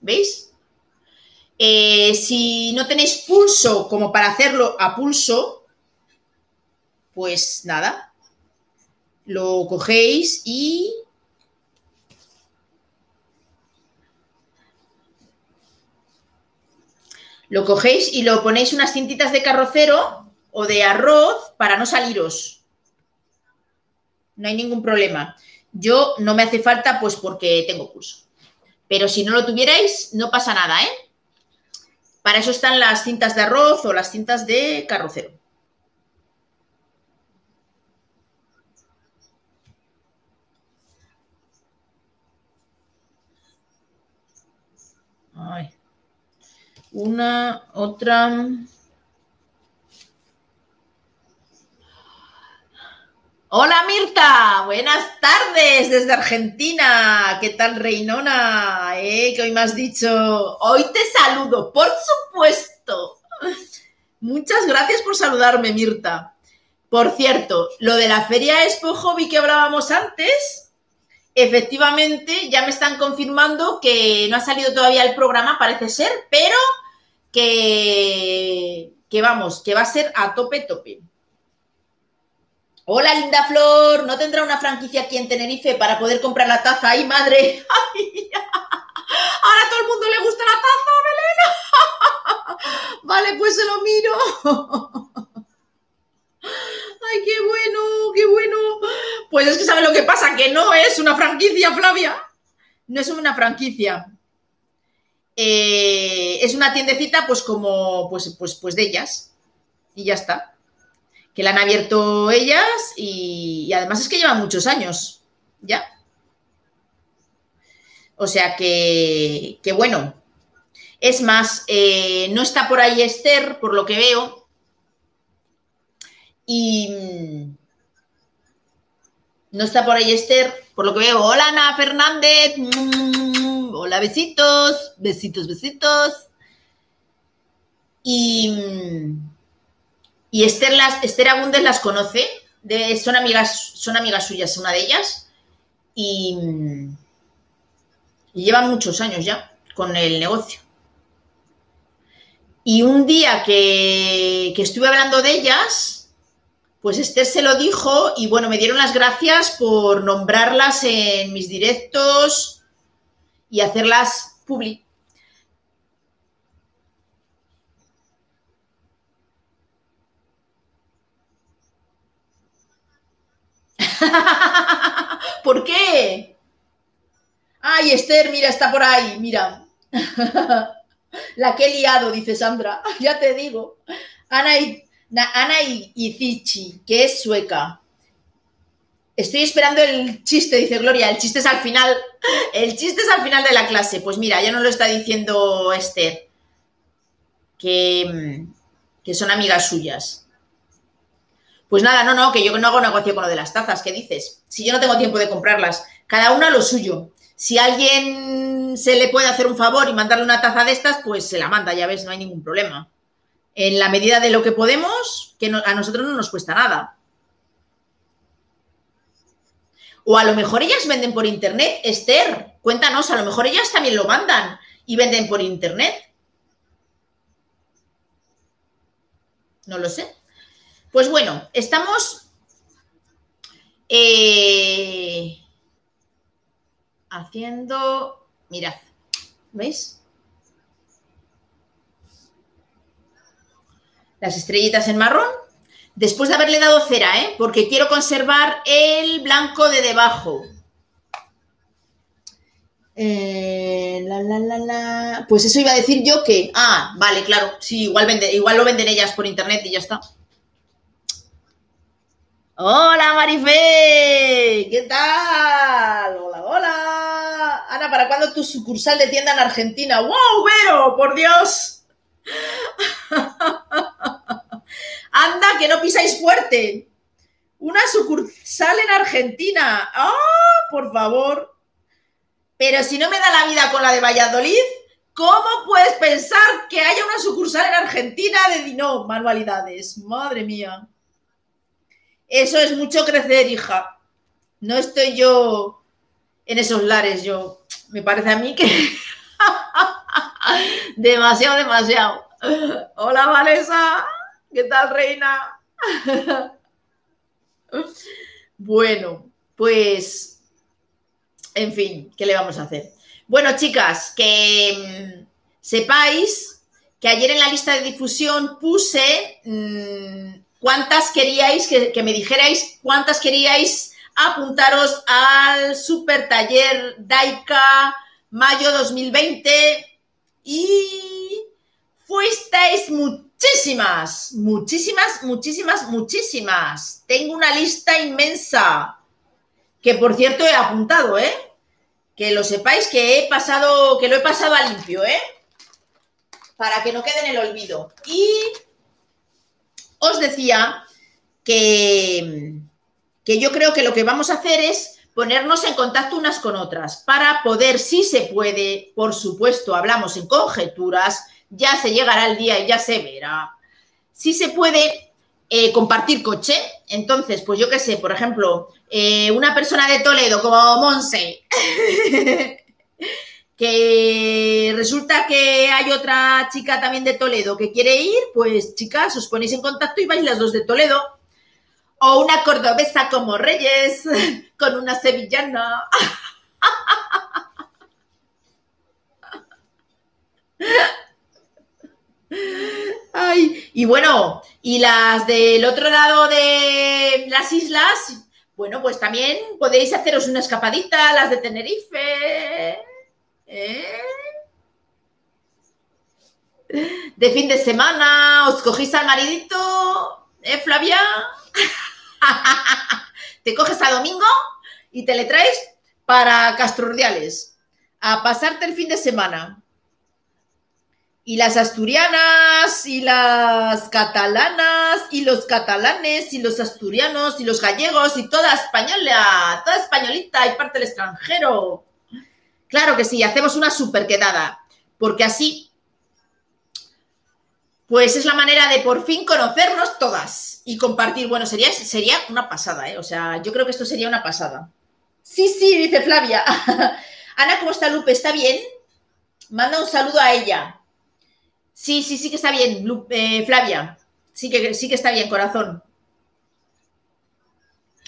¿Veis? Eh, si no tenéis pulso como para hacerlo a pulso, pues nada, lo cogéis y lo cogéis y lo ponéis unas cintitas de carrocero o de arroz para no saliros. No hay ningún problema. Yo no me hace falta pues porque tengo pulso. Pero si no lo tuvierais, no pasa nada, ¿eh? Para eso están las cintas de arroz o las cintas de carrocero. Ay. Una, otra. Hola Mirta, buenas tardes desde Argentina. ¿Qué tal, Reinona? ¿Eh? ¿Qué hoy me has dicho? Hoy te saludo, por supuesto. Muchas gracias por saludarme, Mirta. Por cierto, lo de la feria Expo Hobby que hablábamos antes, efectivamente ya me están confirmando que no ha salido todavía el programa, parece ser, pero que, que vamos, que va a ser a tope, tope. Hola, linda Flor, ¿no tendrá una franquicia aquí en Tenerife para poder comprar la taza? ¡Ay, madre! Ahora a todo el mundo le gusta la taza, Belén. Vale, pues se lo miro. ¡Ay, qué bueno, qué bueno! Pues es que ¿sabe lo que pasa? Que no es una franquicia, Flavia. No es una franquicia. Eh, es una tiendecita, pues como, pues, pues, pues de ellas. Y ya está que la han abierto ellas y, además es que llevan muchos años, ya. O sea que, que bueno. Es más, eh, no está por ahí Esther, por lo que veo. Y mm, no está por ahí Esther, por lo que veo. Hola Ana Fernández. Mm, hola, besitos, besitos, besitos. Y, mm, y Esther, las, las conoce, son, amigas, son amigas suyas, una de ellas, y, llevan muchos años ya con el negocio. Y un día que, que, estuve hablando de ellas, pues Esther se lo dijo y bueno, me dieron las gracias por nombrarlas en mis directos y hacerlas públicas. ¿Por qué? Ay, Esther, mira, está por ahí, mira. La que he liado, dice Sandra. Ya te digo. Ana y, Ana que es sueca. Estoy esperando el chiste, dice Gloria. El chiste es al final. El chiste es al final de la clase. Pues mira, ya no lo está diciendo Esther. Que, que son amigas suyas. Pues nada, no, no, que yo no hago negocio con lo de las tazas, ¿qué dices? Si yo no tengo tiempo de comprarlas, cada una lo suyo. Si alguien se le puede hacer un favor y mandarle una taza de estas, pues se la manda, ya ves, no hay ningún problema. En la medida de lo que podemos, que a nosotros no nos cuesta nada. O a lo mejor ellas venden por internet. Esther, cuéntanos, a lo mejor ellas también lo mandan y venden por internet. No lo sé. Pues bueno, estamos eh, haciendo, mirad, ¿veis? Las estrellitas en marrón. Después de haberle dado cera, ¿eh? Porque quiero conservar el blanco de debajo. Eh, la, la, la, pues eso iba a decir yo que. Ah, vale, claro. Sí, igual, igual lo venden ellas por internet y ya está. Hola Marifé, ¿qué tal? Hola, hola. Ana, ¿para cuándo tu sucursal de tienda en Argentina? ¡Wow, Vero! ¡Por Dios! Anda, que no pisáis fuerte. Una sucursal en Argentina. ¡Ah! por favor. Pero si no me da la vida con la de Valladolid, ¿cómo puedes pensar que haya una sucursal en Argentina de Dino manualidades? Madre mía. Eso es mucho crecer, hija. No estoy yo en esos lares, yo. Me parece a mí que. demasiado, demasiado. Hola, Vanessa. ¿Qué tal, reina? bueno, pues. En fin, ¿qué le vamos a hacer? Bueno, chicas, que mm, sepáis que ayer en la lista de difusión puse mmm, cuántas queríais, que, me dijerais cuántas queríais apuntaros al super taller Daika mayo 2020 y fuisteis muchísimas, muchísimas, muchísimas, muchísimas. Tengo una lista inmensa que por cierto he apuntado, ¿eh? Que lo sepáis que he pasado, que lo he pasado a limpio, ¿eh? Para que no quede en el olvido. Y os decía que, que yo creo que lo que vamos a hacer es ponernos en contacto unas con otras para poder, si se puede, por supuesto, hablamos en conjeturas, ya se llegará el día y ya se verá. Si se puede eh, compartir coche, entonces, pues yo qué sé, por ejemplo, eh, una persona de Toledo como Monse, que resulta que hay otra chica también de Toledo que quiere ir, pues chicas, os ponéis en contacto y vais las dos de Toledo. O una cordobesa como Reyes, con una sevillana. Ay, y bueno, y las del otro lado de las islas, bueno, pues también podéis haceros una escapadita, las de Tenerife. ¿Eh? De fin de semana, os cogéis al maridito, ¿eh, Flavia? te coges a domingo y te le traes para Castrordiales a pasarte el fin de semana. Y las asturianas y las catalanas y los catalanes y los asturianos y los gallegos y toda española, toda españolita y parte del extranjero. Claro que sí, hacemos una super quedada, porque así, pues es la manera de por fin conocernos todas y compartir. Bueno, sería, sería una pasada, ¿eh? O sea, yo creo que esto sería una pasada. Sí, sí, dice Flavia. Ana, ¿cómo está Lupe? ¿Está bien? Manda un saludo a ella. Sí, sí, sí que está bien, eh, Flavia. Sí que, sí que está bien, corazón.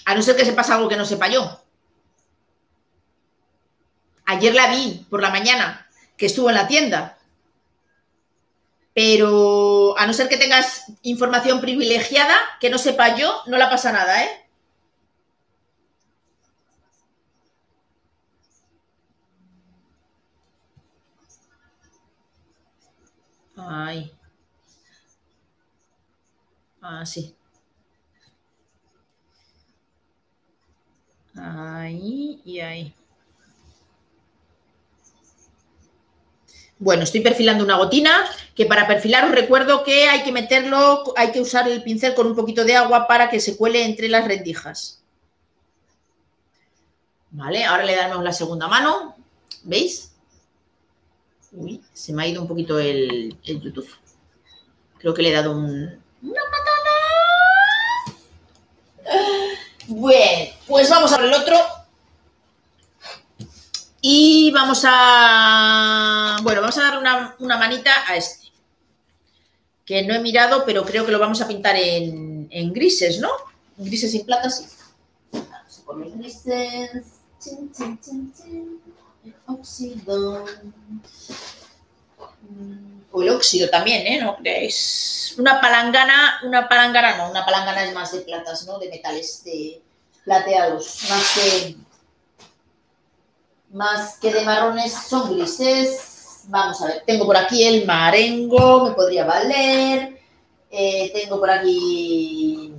A no ser que se pasa algo que no sepa yo. Ayer la vi por la mañana, que estuvo en la tienda. Pero a no ser que tengas información privilegiada, que no sepa yo, no la pasa nada, ¿eh? Ay. Ah, sí. Ahí y ahí. Bueno, estoy perfilando una gotina, que para perfilar os recuerdo que hay que meterlo, hay que usar el pincel con un poquito de agua para que se cuele entre las rendijas. Vale, ahora le damos la segunda mano, ¿veis? Uy, se me ha ido un poquito el, YouTube. Creo que le he dado un, una patada. Bueno, pues vamos a ver el otro. Y vamos a... Bueno, vamos a darle una, una, manita a este. Que no he mirado, pero creo que lo vamos a pintar en, en grises, ¿no? Grises y plata, sí. Vamos a poner grises. Chin, chin, chin, óxido. O el óxido también, ¿eh? ¿No creéis? Una palangana, una palangana no, una palangana es más de platas, ¿no? De metales, de plateados, más que, más que de marrones son grises. Vamos a ver, tengo por aquí el marengo, me podría valer. Eh, tengo por aquí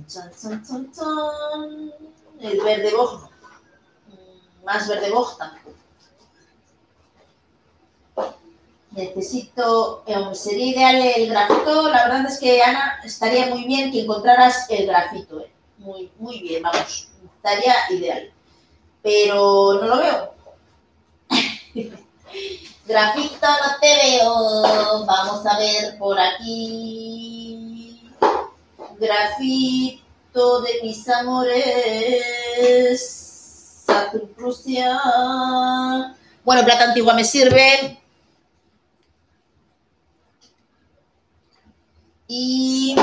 el verde boj, mm, más verde boj tampoco. Necesito, eh, sería ideal el grafito. La verdad es que, Ana, estaría muy bien que encontraras el grafito. Eh. Muy, muy bien, vamos. Estaría ideal. Pero no lo veo. grafito no te veo. Vamos a ver por aquí. Grafito de mis amores. Azul Bueno, plata antigua me sirve. Y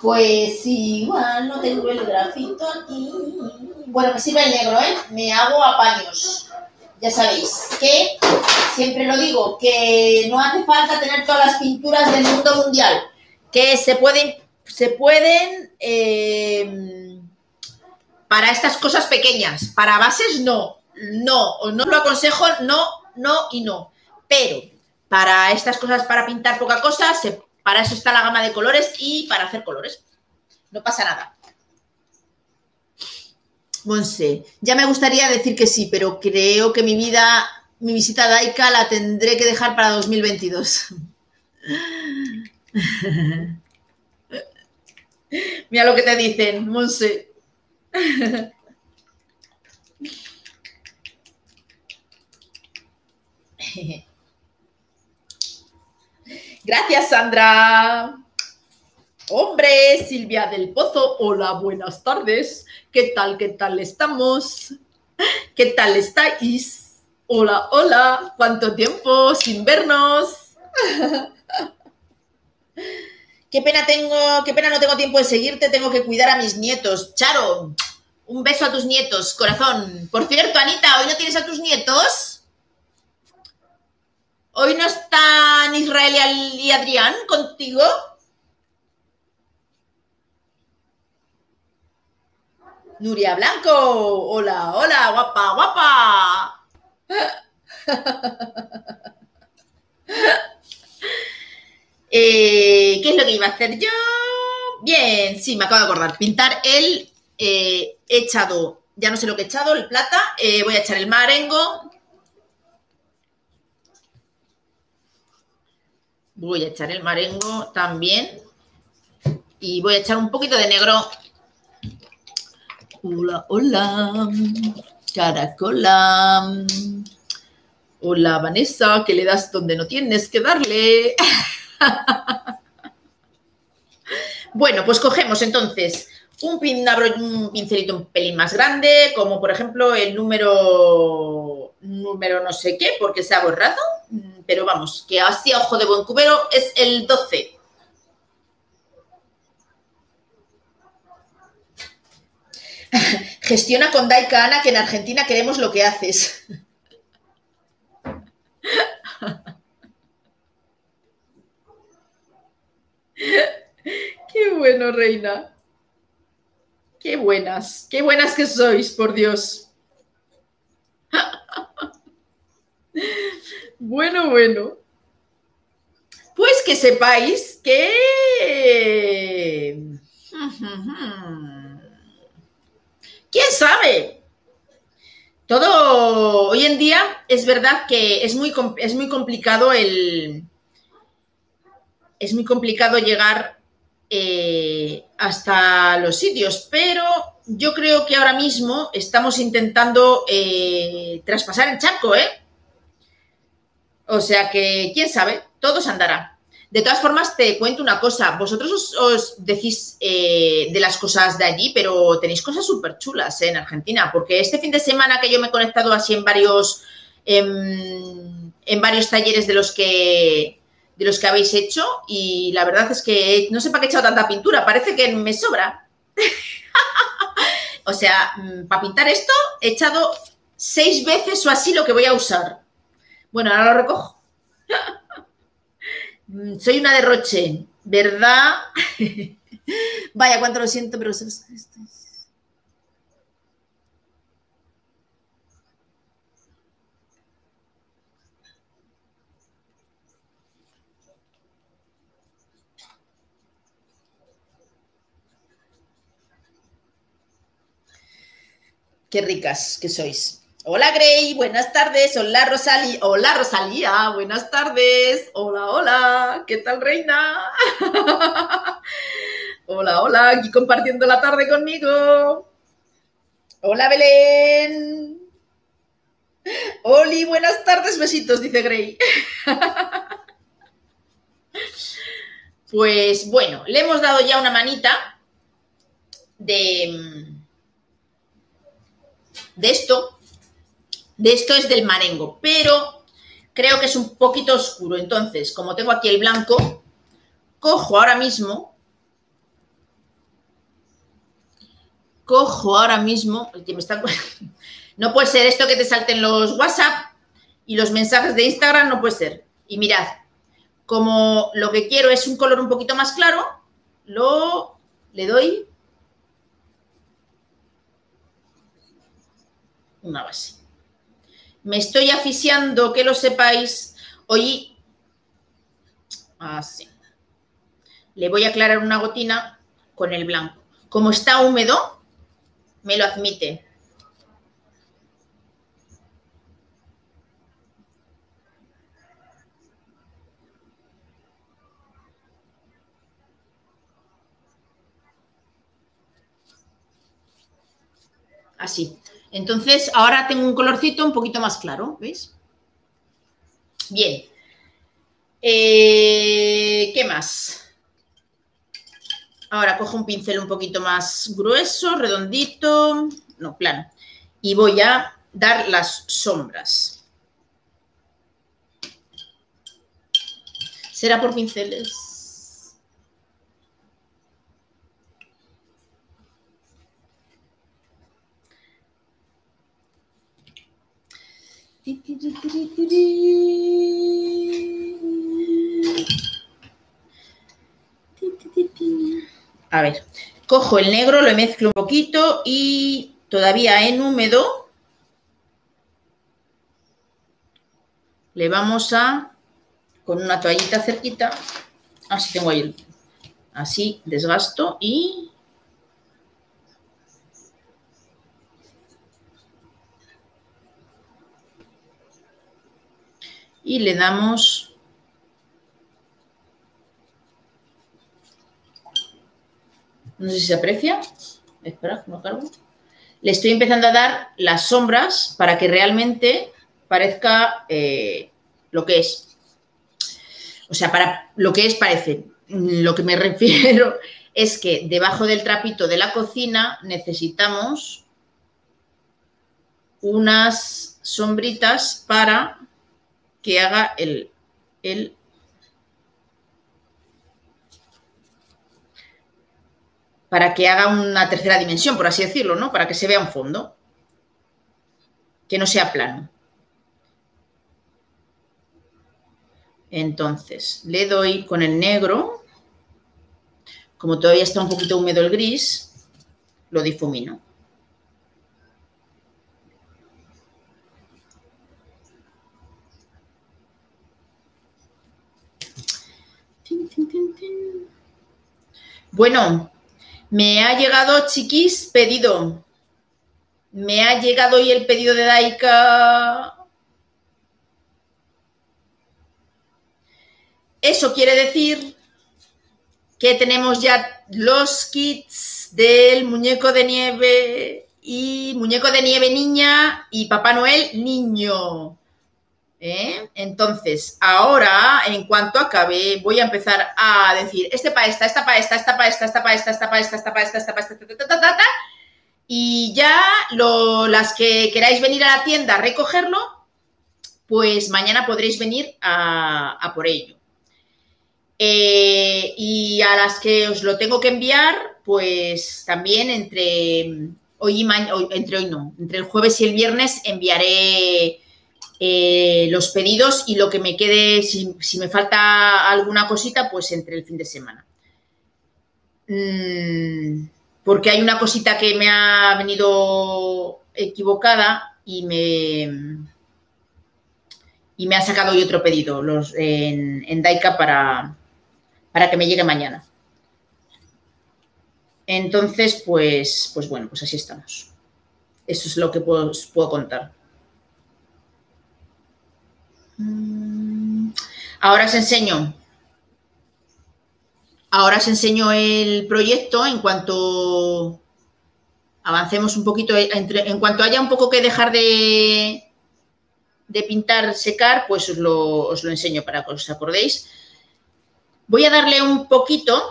pues igual no tengo el grafito aquí. Bueno, me sirve el negro, ¿eh? Me hago apaños. Ya sabéis que, siempre lo digo, que no hace falta tener todas las pinturas del mundo mundial. Que se pueden, se pueden, eh, para estas cosas pequeñas. Para bases, no. No, no lo aconsejo, no, no y no. Pero para estas cosas, para pintar poca cosa, para eso está la gama de colores y para hacer colores. No pasa nada. Monse, ya me gustaría decir que sí, pero creo que mi vida, mi visita a Daika la tendré que dejar para 2022. Mira lo que te dicen, Monse. Gracias, Sandra. Hombre, Silvia del Pozo, hola, buenas tardes. ¿Qué tal, qué tal estamos? ¿Qué tal estáis? Hola, hola, ¿cuánto tiempo sin vernos? Qué pena tengo, qué pena no tengo tiempo de seguirte, tengo que cuidar a mis nietos. Charo, un beso a tus nietos, corazón. Por cierto, Anita, ¿hoy no tienes a tus nietos? ¿Hoy no están Israel y Adrián contigo? Nuria Blanco, hola, hola, guapa, guapa. Eh, ¿Qué es lo que iba a hacer yo? Bien, sí, me acabo de acordar. Pintar el eh, echado, ya no sé lo que he echado, el plata. eh, voy a echar el marengo. Voy a echar el marengo también. Y voy a echar un poquito de negro. Hola, hola. Caracola. Hola, Vanessa, que le das donde no tienes que darle. bueno, pues cogemos entonces un, pin- un pincelito un pelín más grande, como por ejemplo el número, número no sé qué, porque se ha borrado, pero vamos, que así ojo de buen cubero es el 12. Gestiona con Daika Ana, que en Argentina queremos lo que haces. Qué bueno, reina. Qué buenas, qué buenas que sois, por Dios. Bueno, bueno. Pues que sepáis que... ¿Quién sabe? Todo hoy en día es verdad que es muy, es muy complicado el... Es muy complicado llegar eh, hasta los sitios, pero yo creo que ahora mismo estamos intentando eh, traspasar el charco, ¿eh? O sea que, quién sabe, todo se andará. De todas formas, te cuento una cosa. Vosotros os, decís eh, de las cosas de allí, pero tenéis cosas súper chulas en Argentina, porque este fin de semana que yo me he conectado así en varios, em, en varios talleres de los que de los que habéis hecho y la verdad es que no sé para qué he echado tanta pintura, parece que me sobra. o sea, para pintar esto he echado seis veces o así lo que voy a usar. Bueno, ahora lo recojo. Mm, Soy una derroche, ¿verdad? Vaya, cuánto lo siento, pero... Qué ricas que sois. Hola Grey, buenas tardes. Hola Rosalía. Hola Rosalía, buenas tardes. Hola, hola. ¿Qué tal, reina? hola, hola. Aquí compartiendo la tarde conmigo. Hola Belén. Oli, buenas tardes, besitos, dice Grey. pues bueno, le hemos dado ya una manita de de esto, de esto es del marengo, pero creo que es un poquito oscuro. Entonces, como tengo aquí el blanco, cojo ahora mismo, cojo ahora mismo, me está... No puede ser esto que te salten los WhatsApp y los mensajes de Instagram, no puede ser. Y mirad, como lo que quiero es un color un poquito más claro, lo le doy una base me estoy aficiando, que lo sepáis. Hoy, así, ah, le voy a aclarar una gotina con el blanco. Como está húmedo, me lo admite. Así. Entonces, ahora tengo un colorcito un poquito más claro, ¿veis? Bien. Eh, ¿Qué más? Ahora cojo un pincel un poquito más grueso, redondito, no, plano. Y voy a dar las sombras. ¿Será por pinceles? A ver, cojo el negro, lo mezclo un poquito y todavía en húmedo le vamos a, con una toallita cerquita, así tengo ahí, así desgasto y y le damos no sé si se aprecia. Espera, no cargo. Le estoy empezando a dar las sombras para que realmente parezca eh, lo que es. O sea, para lo que es parece. Lo que me refiero es que debajo del trapito de la cocina necesitamos unas sombritas para que haga el, el para que haga una tercera dimensión, por así decirlo, ¿no? Para que se vea un fondo, que no sea plano. Entonces, le doy con el negro, como todavía está un poquito húmedo el gris, lo difumino. Bueno, me ha llegado, chiquis, pedido. Me ha llegado hoy el pedido de Daika. Eso quiere decir que tenemos ya los kits del muñeco de nieve y muñeco de nieve niña y Papá Noel niño. ¿Eh? Entonces, ahora, en cuanto acabe, voy a empezar a decir, este para esta, esta para esta, esta para esta, esta para esta, esta para esta, esta para esta, esta para esta, y ya las que queráis venir a la tienda a recogerlo, pues mañana podréis venir a, por ello. y a las que os lo tengo que enviar, pues también entre hoy y mañana, entre hoy no, entre el jueves y el viernes enviaré eh, los pedidos y lo que me quede, si, me falta alguna cosita, pues entre el fin de semana. Mm, porque hay una cosita que me ha venido equivocada y me, y me ha sacado hoy otro pedido los, en, Daika para, para que me llegue mañana. Entonces, pues, pues bueno, pues así estamos. Eso es lo que puedo contar. Mm. Ahora os enseño. Ahora os enseño el proyecto en cuanto avancemos un poquito, en cuanto haya un poco que dejar de, de pintar, secar, pues os lo, os lo enseño para que os acordéis. Voy a darle un poquito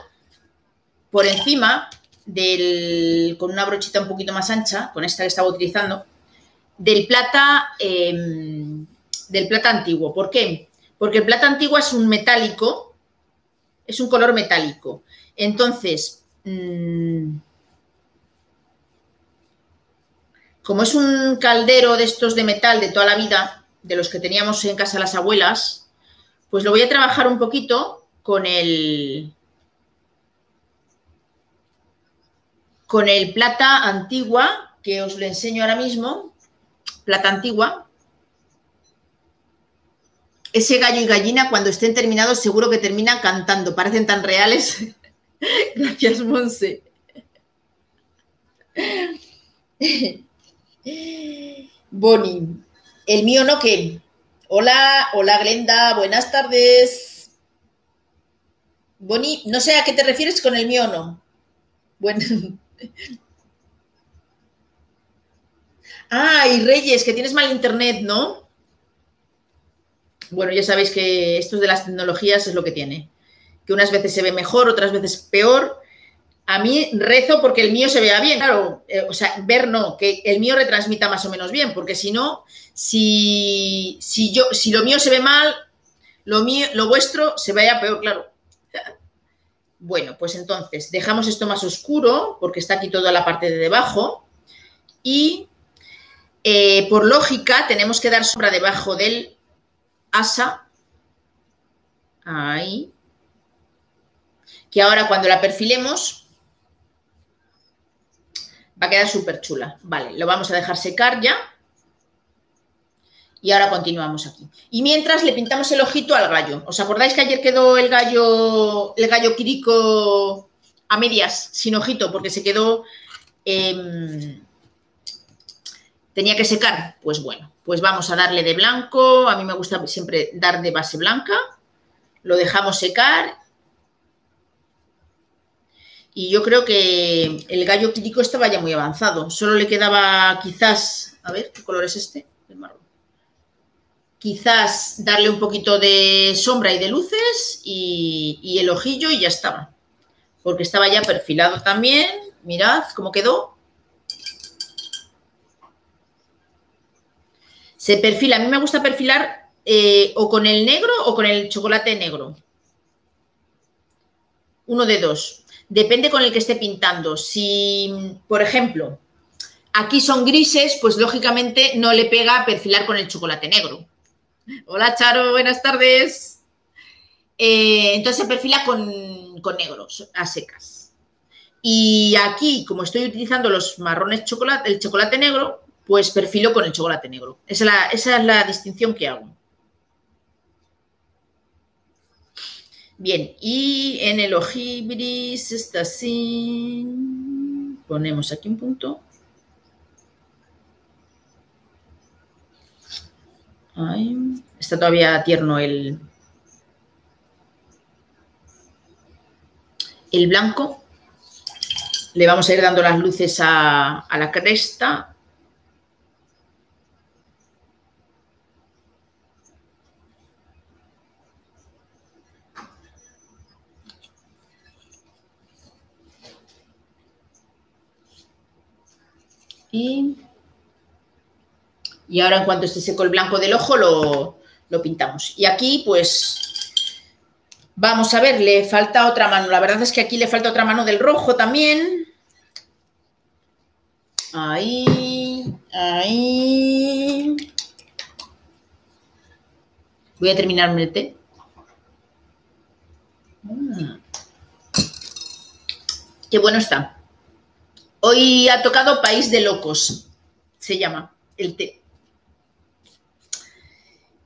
por encima del, con una brochita un poquito más ancha, con esta que estaba utilizando, del plata em, del plata antiguo. ¿Por qué? Porque el plata antiguo es un metálico, es un color metálico. Entonces, mmm, como es un caldero de estos de metal de toda la vida, de los que teníamos en casa las abuelas, pues lo voy a trabajar un poquito con el con el plata antigua, que os lo enseño ahora mismo, plata antigua, ese gallo y gallina cuando estén terminados seguro que terminan cantando, parecen tan reales. Gracias, Monse. Bonnie, el mío no que. Hola, hola Glenda, buenas tardes. Bonnie, no sé a qué te refieres con el mío no. Bueno. Ah, y Reyes, que tienes mal internet, ¿no? Bueno, ya sabéis que esto de las tecnologías es lo que tiene. Que unas veces se ve mejor, otras veces peor. A mí rezo porque el mío se vea bien, claro. eh, o sea, ver no, que el mío retransmita más o menos bien, porque si no, si, si yo, si lo mío se ve mal, lo mío, lo vuestro se vaya peor, claro. Bueno, pues entonces dejamos esto más oscuro, porque está aquí toda la parte de debajo. Y eh, por lógica tenemos que dar sombra debajo del asa. Ahí. Que ahora cuando la perfilemos va a quedar súper chula. Vale, lo vamos a dejar secar ya. Y ahora continuamos aquí. Y mientras le pintamos el ojito al gallo. ¿Os acordáis que ayer quedó el gallo, el gallo quirico a medias, sin ojito, porque se quedó... em, tenía que secar? Pues bueno, pues vamos a darle de blanco. A mí me gusta siempre dar de base blanca. Lo dejamos secar. Y yo creo que el gallo quirico estaba ya muy avanzado. Solo le quedaba quizás... A ver, ¿qué color es este? El marrón quizás darle un poquito de sombra y de luces y, y, el ojillo y ya estaba. Porque estaba ya perfilado también. Mirad cómo quedó. Se perfila. A mí me gusta perfilar eh, o con el negro o con el chocolate negro. Uno de dos. Depende con el que esté pintando. Si, por ejemplo, aquí son grises, pues lógicamente no le pega perfilar con el chocolate negro. Hola Charo, buenas tardes. Eh, entonces se perfila con, con negros, a secas. Y aquí, como estoy utilizando los marrones chocolate, el chocolate negro, pues perfilo con el chocolate negro. Esa es la, distinción que hago. Bien, y en el ojibris está así. Ponemos aquí un punto. Está todavía tierno el, el blanco. Le vamos a ir dando las luces a, a la cresta. Y y ahora en cuanto esté seco el blanco del ojo lo, lo, pintamos. Y aquí pues vamos a ver, le falta otra mano. La verdad es que aquí le falta otra mano del rojo también. Ahí, ahí. Voy a terminarme el té. Mm. Qué bueno está. Hoy ha tocado País de Locos, se llama el té.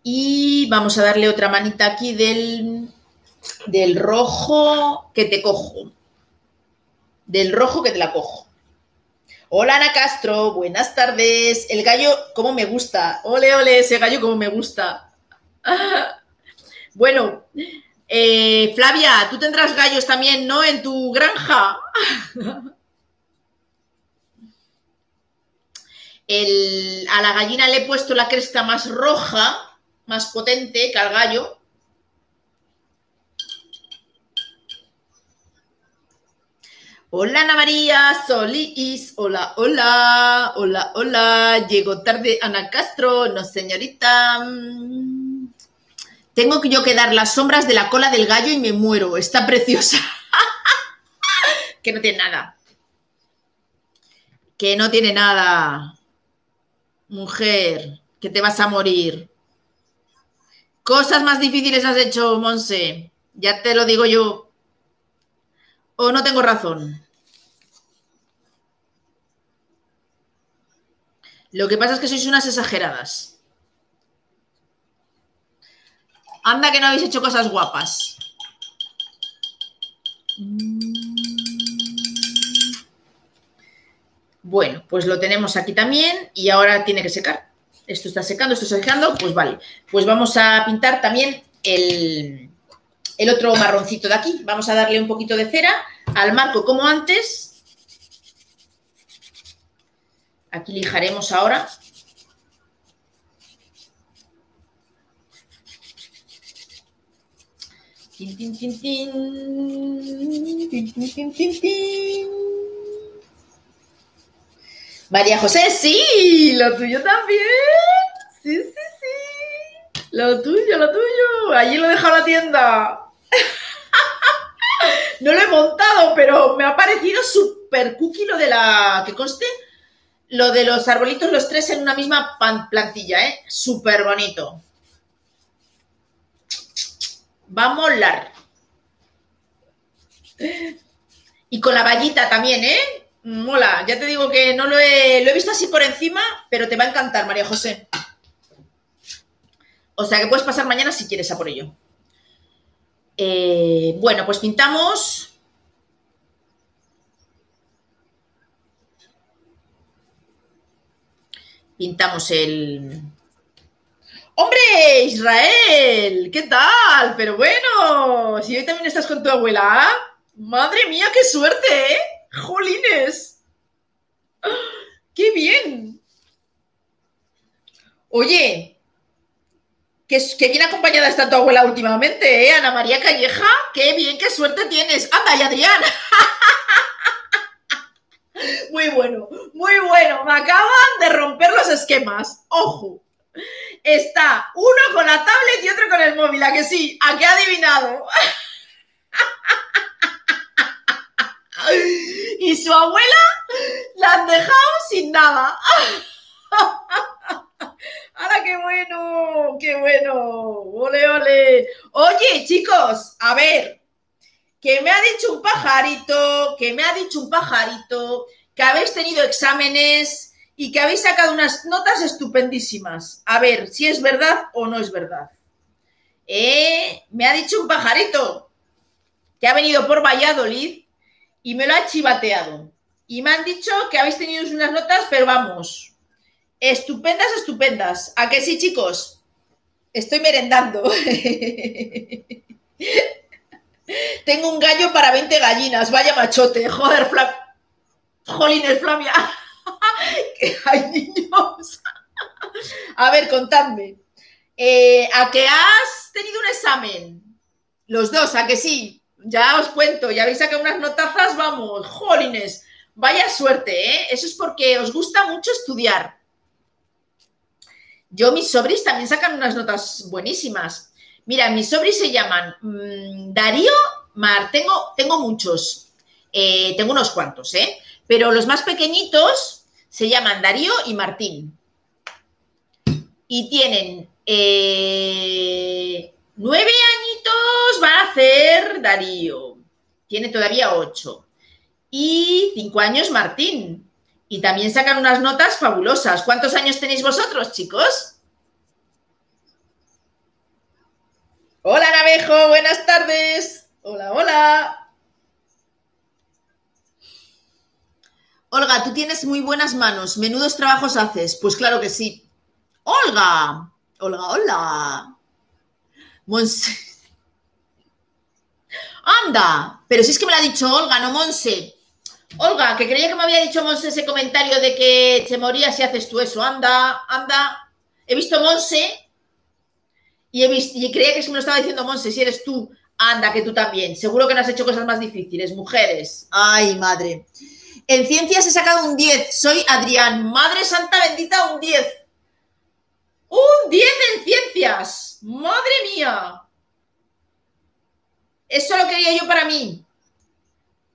Y vamos a darle otra manita aquí del, del rojo que te cojo. Del rojo que te la cojo. Hola Ana Castro, buenas tardes. El gallo, ¿cómo me gusta? Ole, ole, ese gallo, ¿cómo me gusta? Bueno, eh, Flavia, tú tendrás gallos también, ¿no? En tu granja. A la gallina le he puesto la cresta más roja más potente que al gallo. Hola Ana María Solís, hola, hola, hola, hola, llegó tarde Ana Castro, no señorita. Tengo que yo que dar las sombras de la cola del gallo y me muero, está preciosa. que no tiene nada. Que no tiene nada. Mujer, que te vas a morir. Cosas más difíciles has hecho, Monse. Ya te lo digo yo. ¿O no tengo razón? Lo que pasa es que sois unas exageradas. Anda que no habéis hecho cosas guapas. Bueno, pues lo tenemos aquí también y ahora tiene que secar esto está secando, esto está secando, pues vale. Pues vamos a pintar también el, el otro marroncito de aquí. Vamos a darle un poquito de cera al marco como antes. Aquí lijaremos ahora. Tin, tin, tin, tin. Tin, tin, tin, tin, tin. María José, sí, lo tuyo también. Sí, sí, sí. Lo tuyo, lo tuyo. Allí lo he dejado la tienda. No lo he montado, pero me ha parecido súper cookie lo de la. que conste. Lo de los arbolitos, los tres en una misma plantilla, ¿eh? Súper bonito. Va a molar. Y con la vallita también, ¿eh? Mola. Ya te digo que no lo he, visto así por encima, pero te va a encantar, María José. O sea que puedes pasar mañana si quieres a por ello. Eh, bueno, pues pintamos. Pintamos el. ¡Hombre, Israel! ¿Qué tal? Pero bueno, si hoy también estás con tu abuela. Madre mía, qué suerte, ¿eh? ¡Jolines! ¡Qué bien! Oye, que, que bien acompañada está tu abuela últimamente, ¿eh? Ana María Calleja, qué bien, qué suerte tienes. Anda, y Adrián. Muy bueno, muy bueno. Me acaban de romper los esquemas. Ojo. Está uno con la tablet y otro con el móvil. ¿A que sí? ¿A qué ha adivinado? Y su abuela la han dejado sin nada. ¡Hala, qué bueno! ¡Qué bueno! ¡Ole, ole! Oye, chicos, a ver, que me ha dicho un pajarito, que me ha dicho un pajarito, que habéis tenido exámenes y que habéis sacado unas notas estupendísimas. A ver si es verdad o no es verdad. Eh, me ha dicho un pajarito que ha venido por Valladolid y me lo ha chivateado. Y me han dicho que habéis tenido unas notas, pero vamos, estupendas, estupendas. ¿A que sí, chicos? Estoy merendando. Tengo un gallo para 20 gallinas, vaya machote. Joder, Flam... Jolines, Flamia. hay niños. A ver, contadme. Eh, ¿A que has tenido un examen? Los dos, ¿a que sí? Ya os cuento, ya habéis sacado unas notazas, vamos, jolines. Vaya suerte, ¿eh? Eso es porque os gusta mucho estudiar. Yo, mis sobris también sacan unas notas buenísimas. Mira, mis sobris se llaman mmm, Darío, Mar, tengo, tengo muchos, eh, tengo unos cuantos, ¿eh? Pero los más pequeñitos se llaman Darío y Martín. Y tienen eh, nueve añitos, va a hacer Darío. Tiene todavía ocho. Y cinco años Martín. Y también sacan unas notas fabulosas. ¿Cuántos años tenéis vosotros, chicos? Hola, Navejo, buenas tardes. Hola, hola. Olga, tú tienes muy buenas manos. Menudos trabajos haces. Pues claro que sí. Olga. Olga, hola. Monse. Anda. Pero si es que me lo ha dicho Olga, no Monse. Olga, que creía que me había dicho Monse ese comentario de que te morías si haces tú eso. Anda, anda. He visto Monse y, he visto, creía que se me lo estaba diciendo Monse, si eres tú. Anda, que tú también. Seguro que no has hecho cosas más difíciles, mujeres. Ay, madre. En ciencias he sacado un 10. Soy Adrián. Madre Santa Bendita, un 10. Un 10 en ciencias. Madre mía. Eso lo quería yo para mí.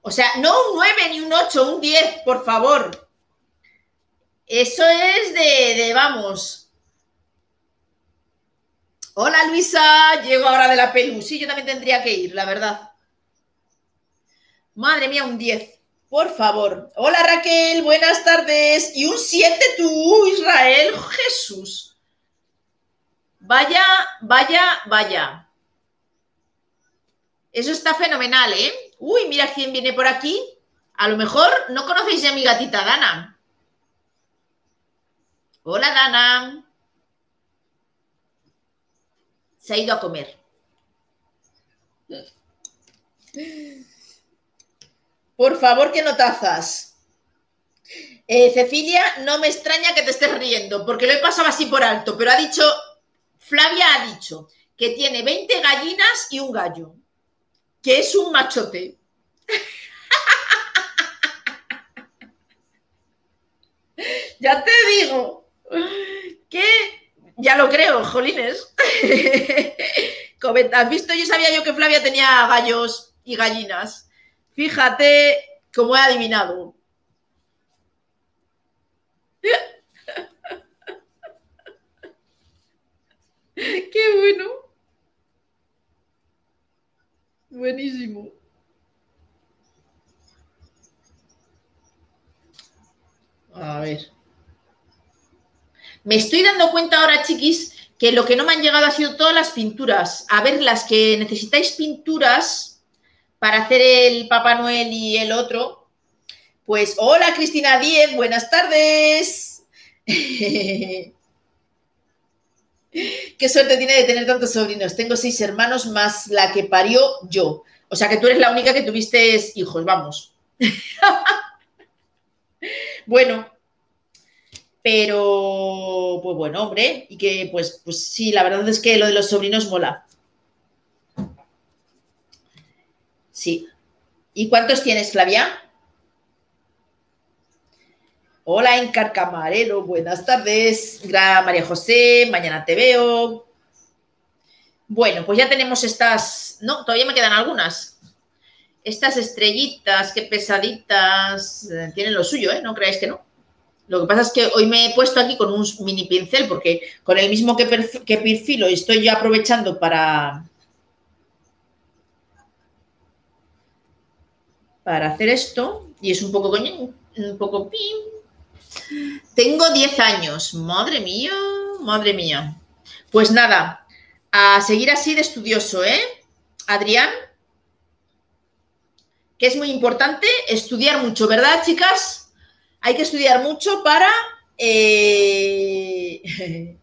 O sea, no un 9 ni un 8, un 10, por favor. Eso es de, de vamos. Hola Luisa, llego ahora de la pelu. Sí, yo también tendría que ir, la verdad. Madre mía, un 10. Por favor. Hola Raquel, buenas tardes. Y un 7 tú, Israel. Jesús. Vaya, vaya, vaya. Eso está fenomenal, ¿eh? Uy, mira quién viene por aquí. A lo mejor no conocéis a mi gatita Dana. Hola Dana. Se ha ido a comer. Por favor, ¿qué notazas? Eh, Cecilia, no me extraña que te estés riendo, porque lo he pasado así por alto, pero ha dicho, Flavia ha dicho que tiene 20 gallinas y un gallo, que es un machote. ya te digo que ya lo creo, jolines. ¿Has visto? Yo sabía yo que Flavia tenía gallos y gallinas. Fíjate cómo he adivinado. Qué bueno. Buenísimo. A ver. Me estoy dando cuenta ahora, chiquis, que lo que no me han llegado ha sido todas las pinturas. A ver, las que necesitáis pinturas para hacer el Papá Noel y el otro. Pues, hola Cristina Díez, buenas tardes. Qué suerte tiene de tener tantos sobrinos. Tengo seis hermanos más la que parió yo. O sea que tú eres la única que tuviste hijos, vamos. bueno, pero, pues bueno, hombre, y que pues, pues sí, la verdad es que lo de los sobrinos mola. Sí. ¿Y cuántos tienes, Flavia? Hola, Encar Camarero, buenas tardes. Gran María José, mañana te veo. Bueno, pues ya tenemos estas. No, todavía me quedan algunas. Estas estrellitas, qué pesaditas. eh, Tienen lo suyo, ¿eh? No creáis que no. Lo que pasa es que hoy me he puesto aquí con un mini pincel porque con el mismo que, que perfilo estoy yo aprovechando para, para hacer esto y es un poco un poco pim. Tengo 10 años, madre mía, madre mía. Pues nada, a seguir así de estudioso, ¿eh? Adrián, que es muy importante estudiar mucho, ¿verdad, chicas? Hay que estudiar mucho para... eh,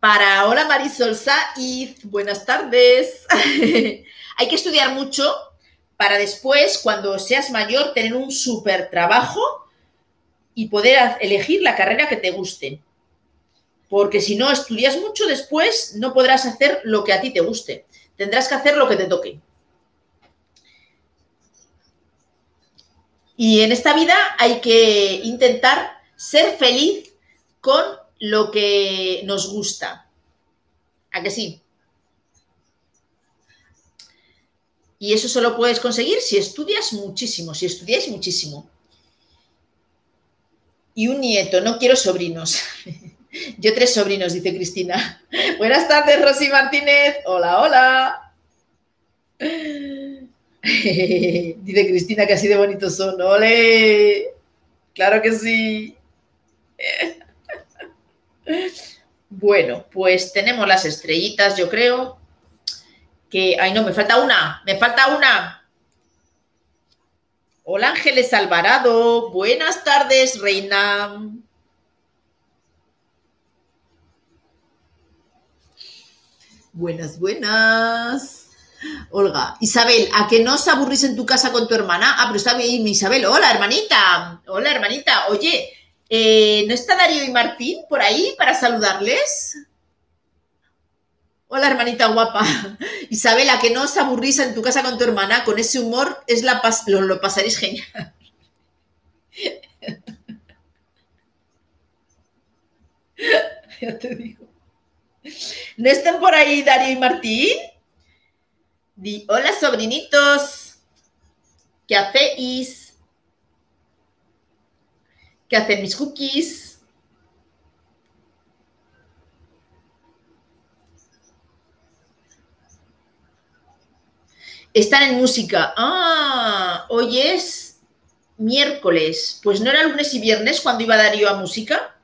para... Hola Marisol Saiz, buenas tardes. Hay que estudiar mucho para después, cuando seas mayor, tener un súper trabajo y poder elegir la carrera que te guste. Porque si no estudias mucho después, no podrás hacer lo que a ti te guste. Tendrás que hacer lo que te toque. Y en esta vida hay que intentar ser feliz con lo que nos gusta. ¿A que sí? Y eso solo puedes conseguir si estudias muchísimo, si estudiáis muchísimo. Y un nieto, no quiero sobrinos. Yo tres sobrinos, dice Cristina. Buenas tardes, Rosy Martínez. Hola, hola. Dice Cristina que así de bonitos son. ¡Ole! Claro que sí. Bueno, pues tenemos las estrellitas, yo creo. Que. Ay, no, me falta una. Me falta una. Hola Ángeles Alvarado. Buenas tardes, reina. Buenas, buenas. Olga, Isabel, ¿a que no os aburrís en tu casa con tu hermana? Ah, pero está bien, Isabel. Hola, hermanita. Hola, hermanita. Oye, eh, ¿no está Darío y Martín por ahí para saludarles? Hola, hermanita guapa. Isabel, ¿a que no os aburrís en tu casa con tu hermana? Con ese humor es la pas- lo, lo pasaréis genial. ya te digo. ¿No están por ahí Darío y Martín? Di, hola sobrinitos, ¿qué hacéis? ¿Qué hacen mis cookies? Están en música. Ah, hoy es miércoles. Pues no era lunes y viernes cuando iba Darío a música.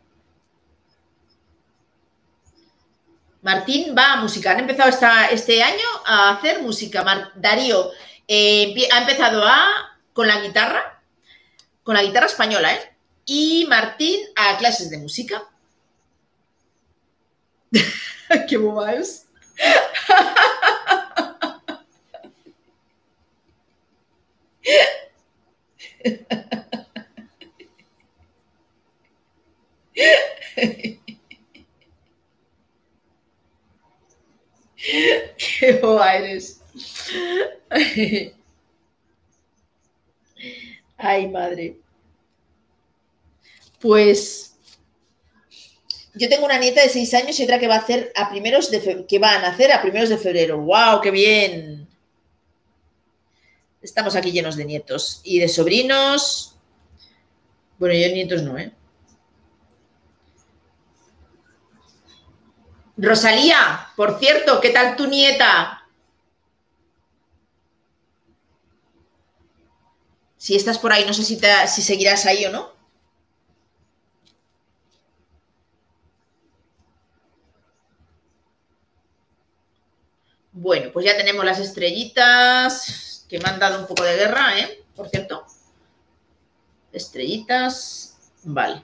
Martín va a música. Han empezado esta- este año a hacer música. Mar- Darío eh, ha empezado a, con la guitarra, con la guitarra española, ¿eh? Y Martín a clases de música. ¡Qué boba es! Qué boba eres. Ay, madre. Pues yo tengo una nieta de seis años y otra que va a hacer a primeros de que va a nacer a primeros de febrero. ¡Wow! ¡Qué bien! Estamos aquí llenos de nietos y de sobrinos. Bueno, yo nietos no, ¿eh? Rosalía, por cierto, ¿qué tal tu nieta? Si estás por ahí, no sé si, si seguirás ahí o no. Bueno, pues ya tenemos las estrellitas que me han dado un poco de guerra, ¿eh? Por cierto. Estrellitas. Vale.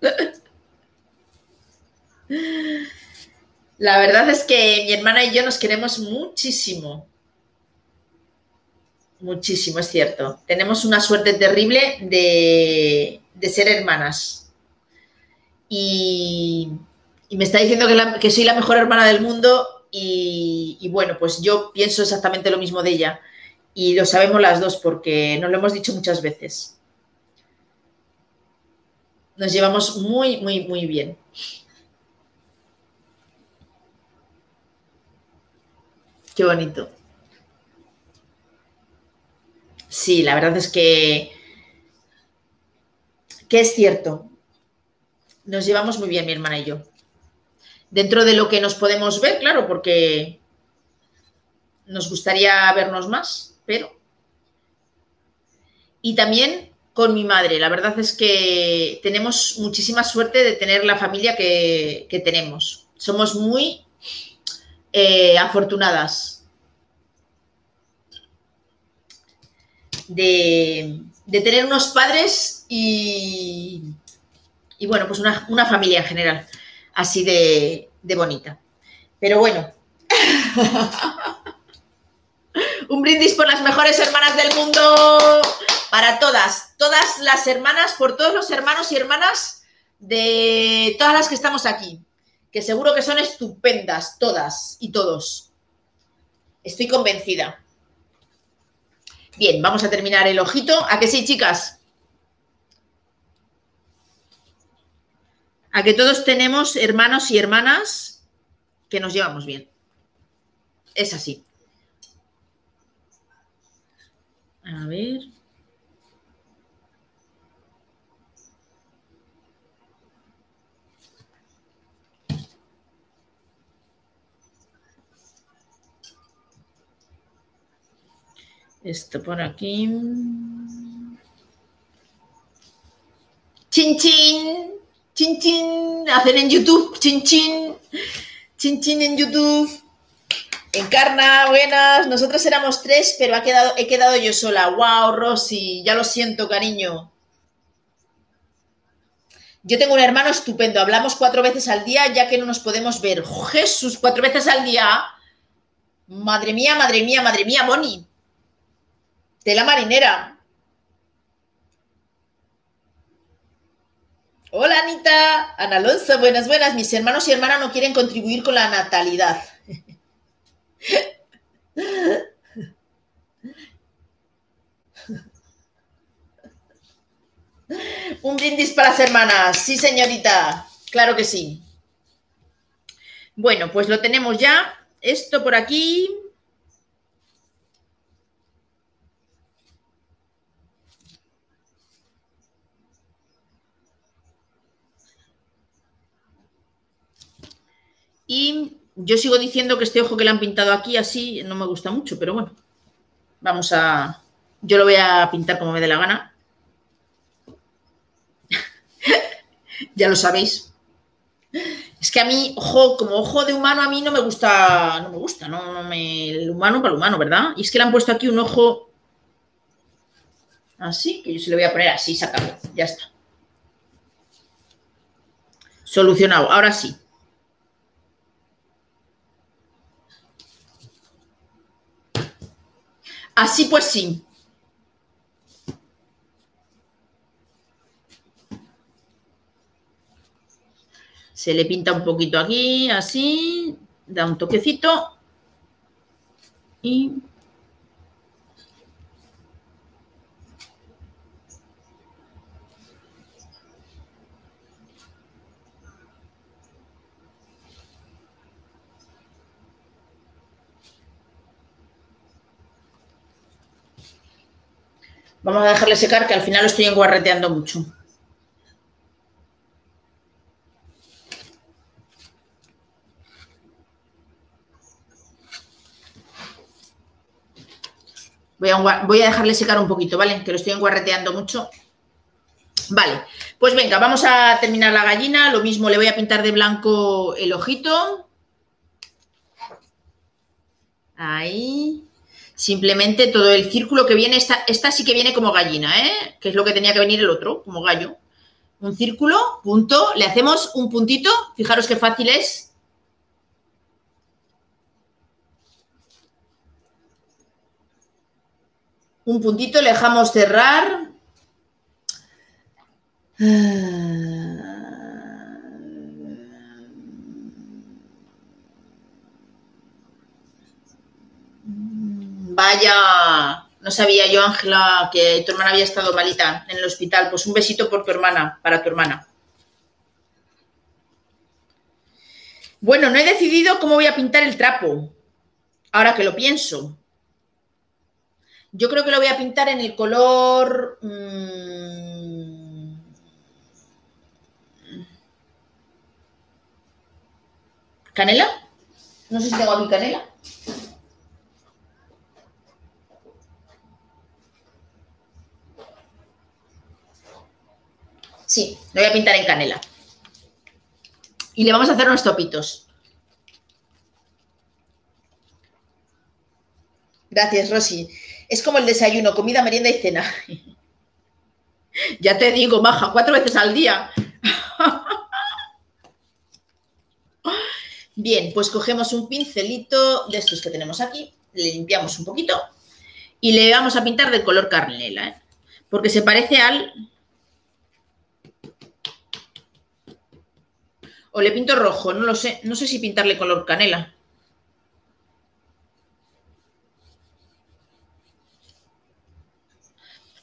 La verdad es que mi hermana y yo nos queremos muchísimo. Muchísimo, es cierto. Tenemos una suerte terrible de, ser hermanas. Y, me está diciendo que, la- soy la mejor hermana del mundo y, y bueno, pues yo pienso exactamente lo mismo de ella. Y lo sabemos las dos porque nos lo hemos dicho muchas veces. Nos llevamos muy, muy, muy bien. Qué bonito. Sí, la verdad es que, que es cierto. Nos llevamos muy bien mi hermana y yo. Dentro de lo que nos podemos ver, claro, porque nos gustaría vernos más, pero... Y también con mi madre. La verdad es que tenemos muchísima suerte de tener la familia que, que tenemos. Somos muy eh, afortunadas de, tener unos padres y, y bueno, pues una, una familia en general, así de, de bonita. Pero bueno, un brindis por las mejores hermanas del mundo, para todas, todas las hermanas, por todos los hermanos y hermanas de todas las que estamos aquí que seguro que son estupendas, todas y todos. Estoy convencida. Bien, vamos a terminar el ojito. ¿A que sí, chicas? A que todos tenemos hermanos y hermanas que nos llevamos bien. Es así. A ver. Esto por aquí. Chin chin. Chin chin. Hacen en YouTube. Chin chin. Chin chin en YouTube. Encarna, buenas. Nosotros éramos tres, pero ha quedado, he quedado yo sola. Wow, Rosy. Ya lo siento, cariño. Yo tengo un hermano estupendo. Hablamos cuatro veces al día, ya que no nos podemos ver. Jesús, cuatro veces al día. Madre mía, madre mía, madre mía, Bonnie. Tela marinera. Hola Anita, Ana Alonso, buenas, buenas. Mis hermanos y hermanas no quieren contribuir con la natalidad. Un brindis para las hermanas. Sí, señorita. Claro que sí. Bueno, pues lo tenemos ya. Esto por aquí. Y yo sigo diciendo que este ojo que le han pintado aquí así no me gusta mucho, pero bueno, vamos a... Yo lo voy a pintar como me dé la gana. ya lo sabéis. Es que a mí, ojo, como ojo de humano, a mí no me gusta, no me gusta, no, no me, el humano para el humano, ¿verdad? Y es que le han puesto aquí un ojo así, que yo se lo voy a poner así, sacado, ya está. Solucionado, ahora sí. Así pues sí. Se le pinta un poquito aquí, así, da un toquecito y Vamos a dejarle secar, que al final lo estoy enguarreteando mucho. Voy a, dejarle secar un poquito, ¿vale? Que lo estoy enguarreteando mucho. Vale, pues venga, vamos a terminar la gallina. Lo mismo, le voy a pintar de blanco el ojito. Ahí. Simplemente todo el círculo que viene, esta, esta sí que viene como gallina, ¿eh? Que es lo que tenía que venir el otro, como gallo. Un círculo, punto, le hacemos un puntito, fijaros qué fácil es. Un puntito, le dejamos cerrar. Vaya, no sabía yo, Ángela, que tu hermana había estado malita en el hospital. Pues un besito por tu hermana, para tu hermana. Bueno, no he decidido cómo voy a pintar el trapo. Ahora que lo pienso. Yo creo que lo voy a pintar en el color... Mmm, ¿Canela? No sé si tengo aquí canela. Sí, lo voy a pintar en canela. Y le vamos a hacer unos topitos. Gracias, Rosy. Es como el desayuno, comida, merienda y cena. ya te digo, maja, cuatro veces al día. Bien, pues cogemos un pincelito de estos que tenemos aquí, le limpiamos un poquito y le vamos a pintar de color canela, ¿eh? porque se parece al O le pinto rojo, no lo sé. No sé si pintarle color canela.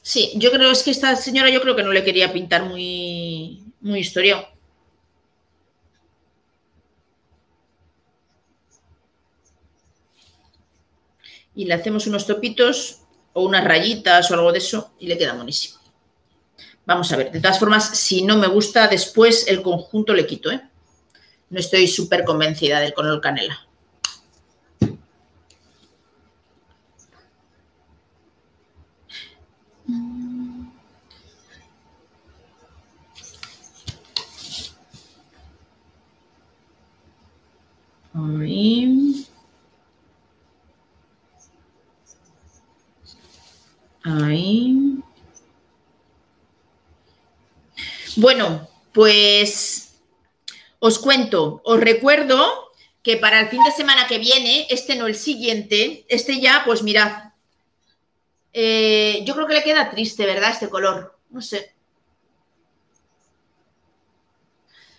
Sí, yo creo es que esta señora yo creo que no le quería pintar muy, muy historia. Y le hacemos unos topitos o unas rayitas o algo de eso y le queda buenísimo. Vamos a ver, de todas formas, si no me gusta, después el conjunto le quito, ¿eh? No estoy súper convencida del color canela. Bueno, pues os cuento, os recuerdo que para el fin de semana que viene, este no el siguiente, este ya, pues mirad. Eh, yo creo que le queda triste, ¿verdad? Este color. No sé.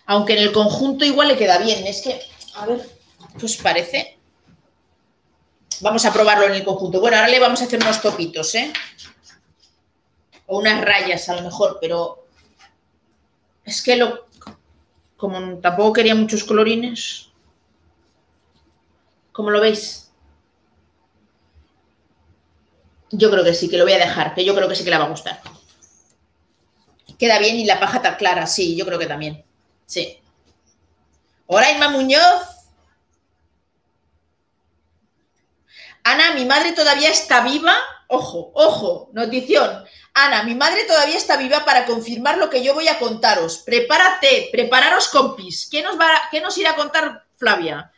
Aunque en el conjunto igual le queda bien. Es que, a ver, pues parece. Vamos a probarlo en el conjunto. Bueno, ahora le vamos a hacer unos topitos, ¿eh? O unas rayas a lo mejor, pero es que lo, como tampoco quería muchos colorines. ¿Cómo lo veis? Yo creo que sí, que lo voy a dejar, que yo creo que sí que le va a gustar. Queda bien y la paja está clara, sí, yo creo que también. Sí. Hola, Inma Muñoz. Ana, mi madre todavía está viva. Ojo, ojo, notición. Ana, mi madre todavía está viva para confirmar lo que yo voy a contaros. Prepárate, prepararos compis. ¿Qué nos, va, qué nos irá a contar Flavia?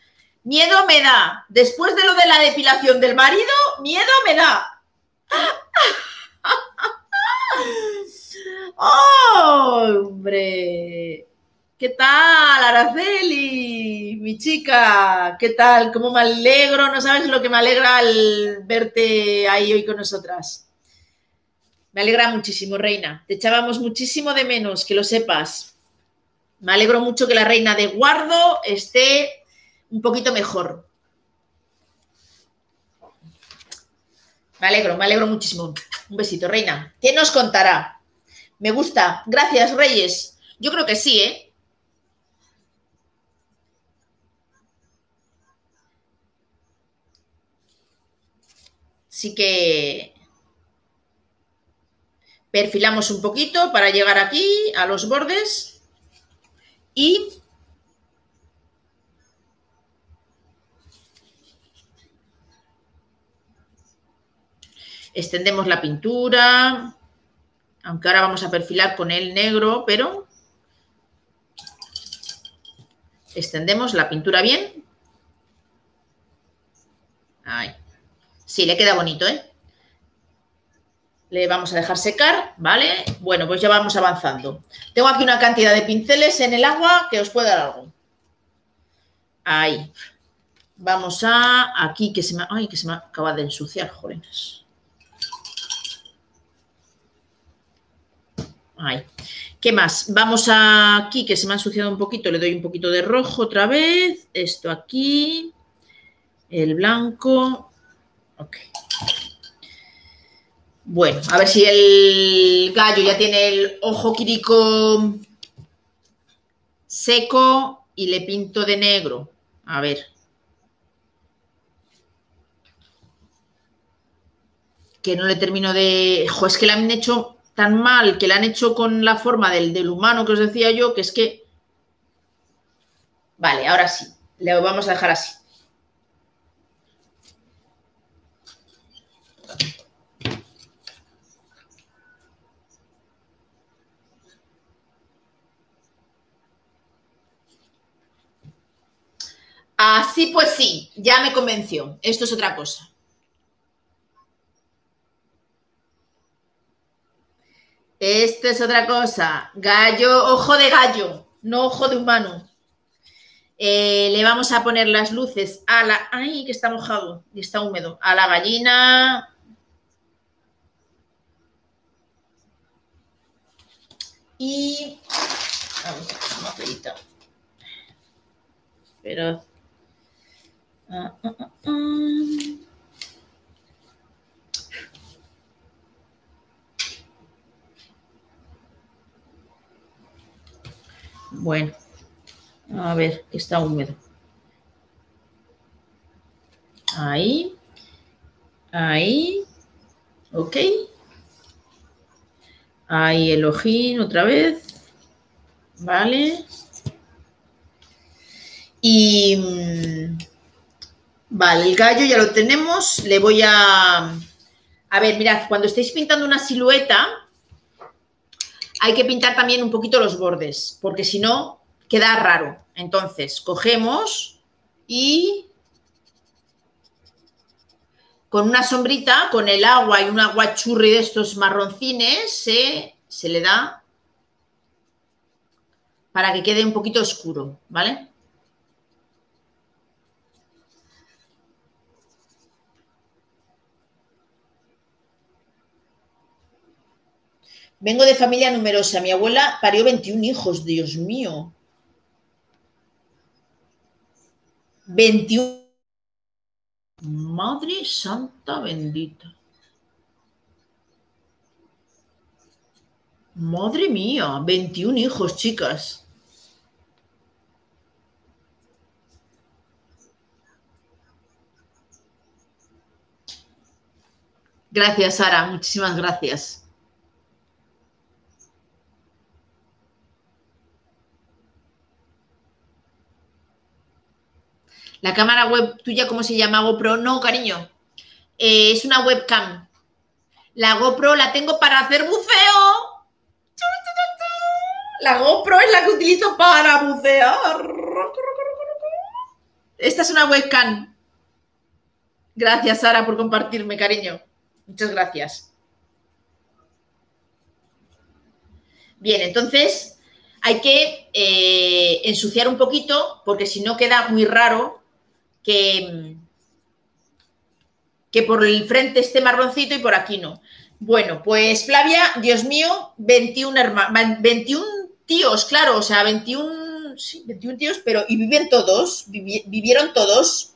Miedo me da. Después de lo de la depilación del marido, miedo me da. ¡Oh, hombre! ¿Qué tal, Araceli? mi chica, ¿qué tal? ¿Cómo me alegro? No sabes lo que me alegra al verte ahí hoy con nosotras. Me alegra muchísimo, reina. Te echábamos muchísimo de menos, que lo sepas. Me alegro mucho que la reina de Guardo esté un poquito mejor. Me alegro, me alegro muchísimo. Un besito, reina. ¿Quién nos contará? Me gusta. Gracias, Reyes. Yo creo que sí, ¿eh? Sí que perfilamos un poquito para llegar aquí a los bordes y extendemos la pintura, aunque ahora vamos a perfilar con el negro, pero extendemos la pintura bien. Ahí. Sí, le queda bonito, ¿eh? Le vamos a dejar secar, ¿vale? Bueno, pues ya vamos avanzando. Tengo aquí una cantidad de pinceles en el agua que os puede dar algo. Ahí. Vamos a aquí que se me, ay, que se me acaba de ensuciar, jóvenes. Ahí. ¿Qué más? Vamos aquí, que se me ha ensuciado un poquito, le doy un poquito de rojo otra vez. Esto aquí. El blanco. Bueno, a ver si el gallo ya tiene el ojo quirico seco y le pinto de negro. A ver. Que no le termino de... Es que le han hecho tan mal que la han hecho con la forma del, del, humano que os decía yo, que es que... Vale, ahora sí, le vamos a dejar así. Así pues sí, ya me convenció. Esto es otra cosa. Esto es otra cosa. Gallo, ojo de gallo, no ojo de humano. Eh, le vamos a poner las luces a la... ¡Ay, que está mojado y está húmedo! A la gallina. Y... Vamos a una. Pero... Bueno, a ver, está húmedo. Ahí, ahí, ok. Ahí el ojín otra vez, vale. Y mm, vale, el gallo ya lo tenemos. Le voy a... A ver, mirad, cuando estéis pintando una silueta, hay que pintar también un poquito los bordes, porque si no, queda raro. Entonces, cogemos y con una sombrita, con el agua y un aguachurri de estos marroncines, se, se le da para que quede un poquito oscuro, ¿vale? Vengo de familia numerosa. Mi abuela parió 21 hijos, Dios mío. 21. Madre Santa bendita. Madre mía, 21 hijos, chicas. Gracias, Sara. Muchísimas gracias. La cámara web tuya, ¿cómo se llama? GoPro. No, cariño. Eh, es una webcam. La GoPro la tengo para hacer buceo. La GoPro es la que utilizo para bucear. Esta es una webcam. Gracias, Sara, por compartirme, cariño. Muchas gracias. Bien, entonces, hay que eh, ensuciar un poquito porque si no queda muy raro que, que por el frente esté marroncito y por aquí no. Bueno, pues Flavia, Dios mío, 21, 21 tíos, claro, o sea, 21, sí, 21 tíos, pero y viven todos, vivieron todos.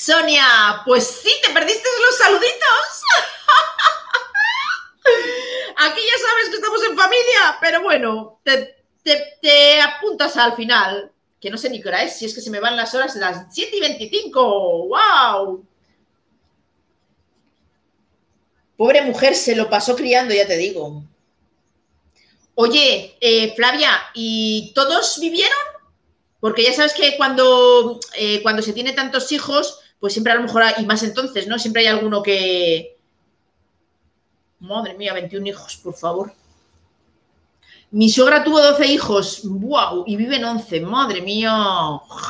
Sonia, pues sí, te perdiste los saluditos. Aquí ya sabes que estamos en familia, pero bueno, te, apuntas al final, que no sé ni qué hora es, si es que se me van las horas de las 7 y 25. ¡Wow! Pobre mujer, se lo pasó criando, ya te digo. Oye, eh, Flavia, ¿y todos vivieron? Porque ya sabes que cuando, eh, cuando se tiene tantos hijos, pues siempre a lo mejor, y más entonces, ¿no? Siempre hay alguno que... Madre mía, 21 hijos, por favor. Mi suegra tuvo 12 hijos, wow, y viven 11, madre mía.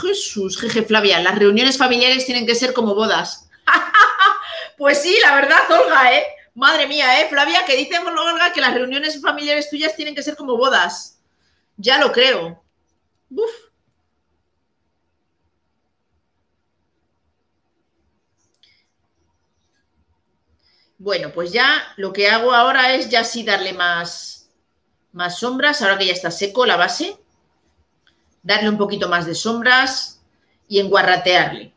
Jesús, jeje Flavia, las reuniones familiares tienen que ser como bodas. pues sí, la verdad, Olga, ¿eh? Madre mía, ¿eh? Flavia, que dice Olga que las reuniones familiares tuyas tienen que ser como bodas. Ya lo creo. Uf. Bueno, pues ya lo que hago ahora es ya sí darle más, más sombras, ahora que ya está seco la base, darle un poquito más de sombras y enguarratearle.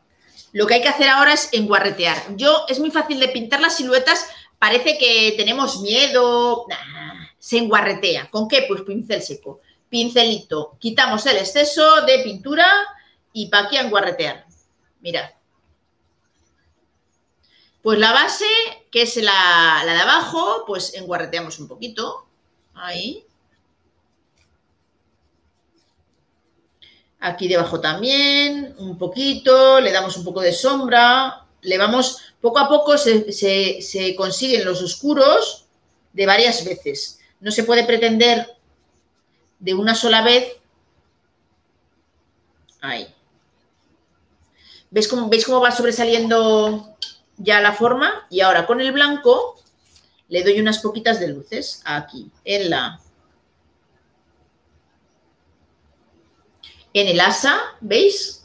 Lo que hay que hacer ahora es enguarretear. Yo, es muy fácil de pintar las siluetas, parece que tenemos miedo, se enguarretea. ¿Con qué? Pues pincel seco, pincelito, quitamos el exceso de pintura y para aquí enguarretear. Mirad. Pues la base, que es la, de abajo, pues enguarreteamos un poquito. Ahí. Aquí debajo también, un poquito, le damos un poco de sombra, le vamos, poco a poco se, se, consiguen los oscuros de varias veces. No se puede pretender de una sola vez. Ahí. ¿Veis cómo, ¿Veis cómo va sobresaliendo ya la forma y ahora con el blanco le doy unas poquitas de luces aquí en la en el asa, ¿veis?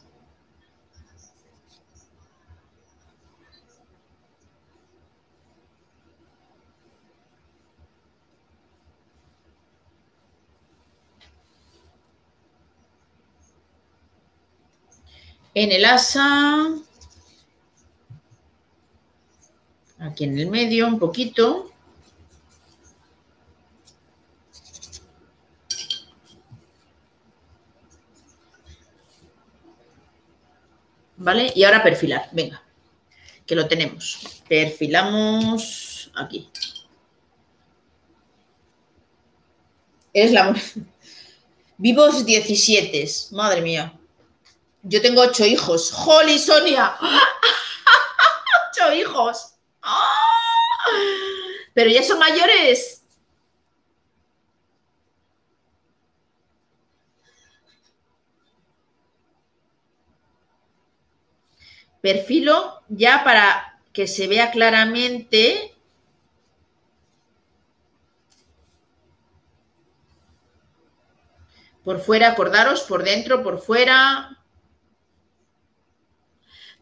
En el asa aquí en el medio un poquito. ¿Vale? Y ahora perfilar, venga, que lo tenemos. Perfilamos aquí. Es la... Vivos 17, madre mía. Yo tengo ocho hijos. ¡Joli, Sonia! ¡Ocho hijos! Pero ya son mayores. Perfilo ya para que se vea claramente por fuera, acordaros, por dentro, por fuera.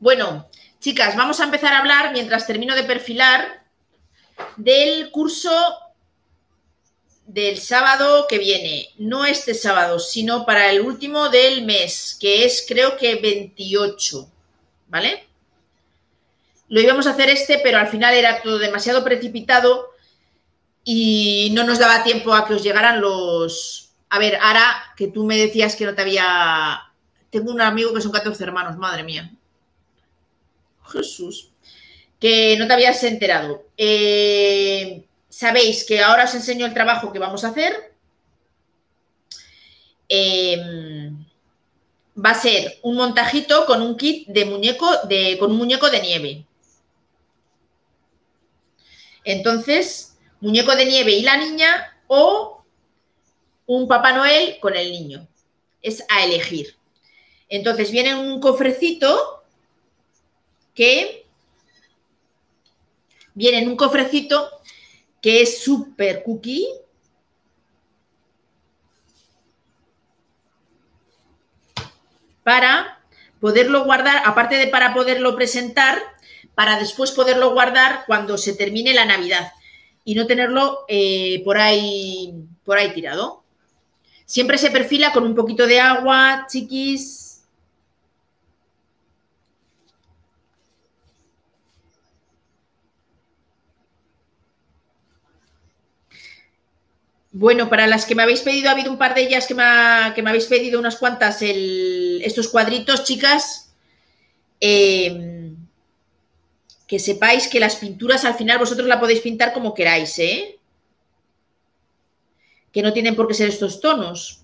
Bueno, Chicas, vamos a empezar a hablar, mientras termino de perfilar, del curso del sábado que viene. No este sábado, sino para el último del mes, que es creo que 28. ¿Vale? Lo íbamos a hacer este, pero al final era todo demasiado precipitado y no nos daba tiempo a que os llegaran los... A ver, Ara, que tú me decías que no te había... Tengo un amigo que son 14 hermanos, madre mía. Jesús, que no te habías enterado. Eh, sabéis que ahora os enseño el trabajo que vamos a hacer. Em, va a ser un montajito con un kit de muñeco, de, con un muñeco de nieve. Entonces, muñeco de nieve y la niña o un Papá Noel con el niño. Es a elegir. Entonces viene un cofrecito que viene en un cofrecito que es super cookie. Para poderlo guardar, aparte de para poderlo presentar, para después poderlo guardar cuando se termine la Navidad y no tenerlo eh, por, ahí, por ahí tirado. Siempre se perfila con un poquito de agua, chiquis, Bueno, para las que me habéis pedido, ha habido un par de ellas que me, habéis pedido unas cuantas estos cuadritos, chicas. Eh, que sepáis que las pinturas al final vosotros la podéis pintar como queráis, ¿eh? Que no tienen por qué ser estos tonos.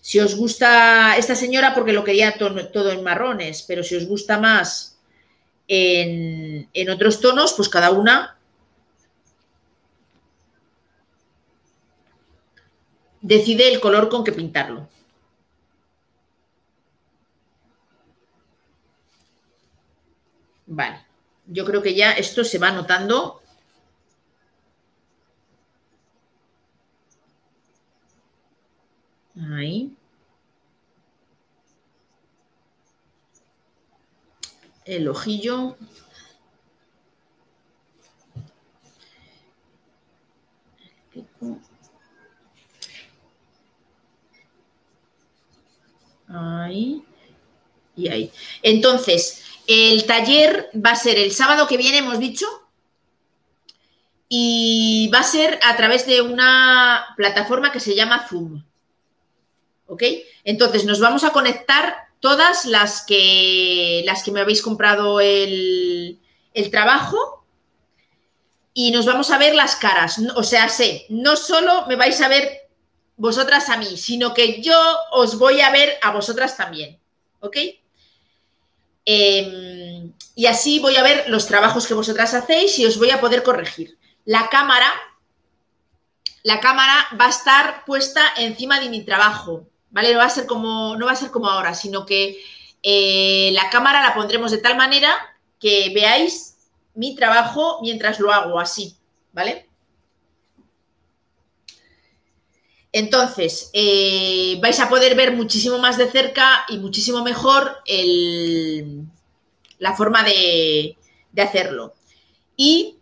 Si os gusta esta señora, porque lo quería todo en marrones, pero si os gusta más en, en otros tonos, pues cada una decide el color con que pintarlo. Vale, yo creo que ya esto se va notando. Ahí. El ojillo. Ahí y ahí. Entonces, el taller va a ser el sábado que viene, hemos dicho, y va a ser a través de una plataforma que se llama Zoom. ¿Ok? Entonces, nos vamos a conectar todas las que, las que me habéis comprado el, el trabajo y nos vamos a ver las caras. O sea, sé, no solo me vais a ver vosotras a mí, sino que yo os voy a ver a vosotras también. ¿Ok? Em, y así voy a ver los trabajos que vosotras hacéis y os voy a poder corregir. La cámara, la cámara va a estar puesta encima de mi trabajo, ¿vale? No va a ser como, no va a ser como ahora, sino que eh, la cámara la pondremos de tal manera que veáis mi trabajo mientras lo hago así, ¿vale? Entonces, eh, vais a poder ver muchísimo más de cerca y muchísimo mejor la forma de, hacerlo. Y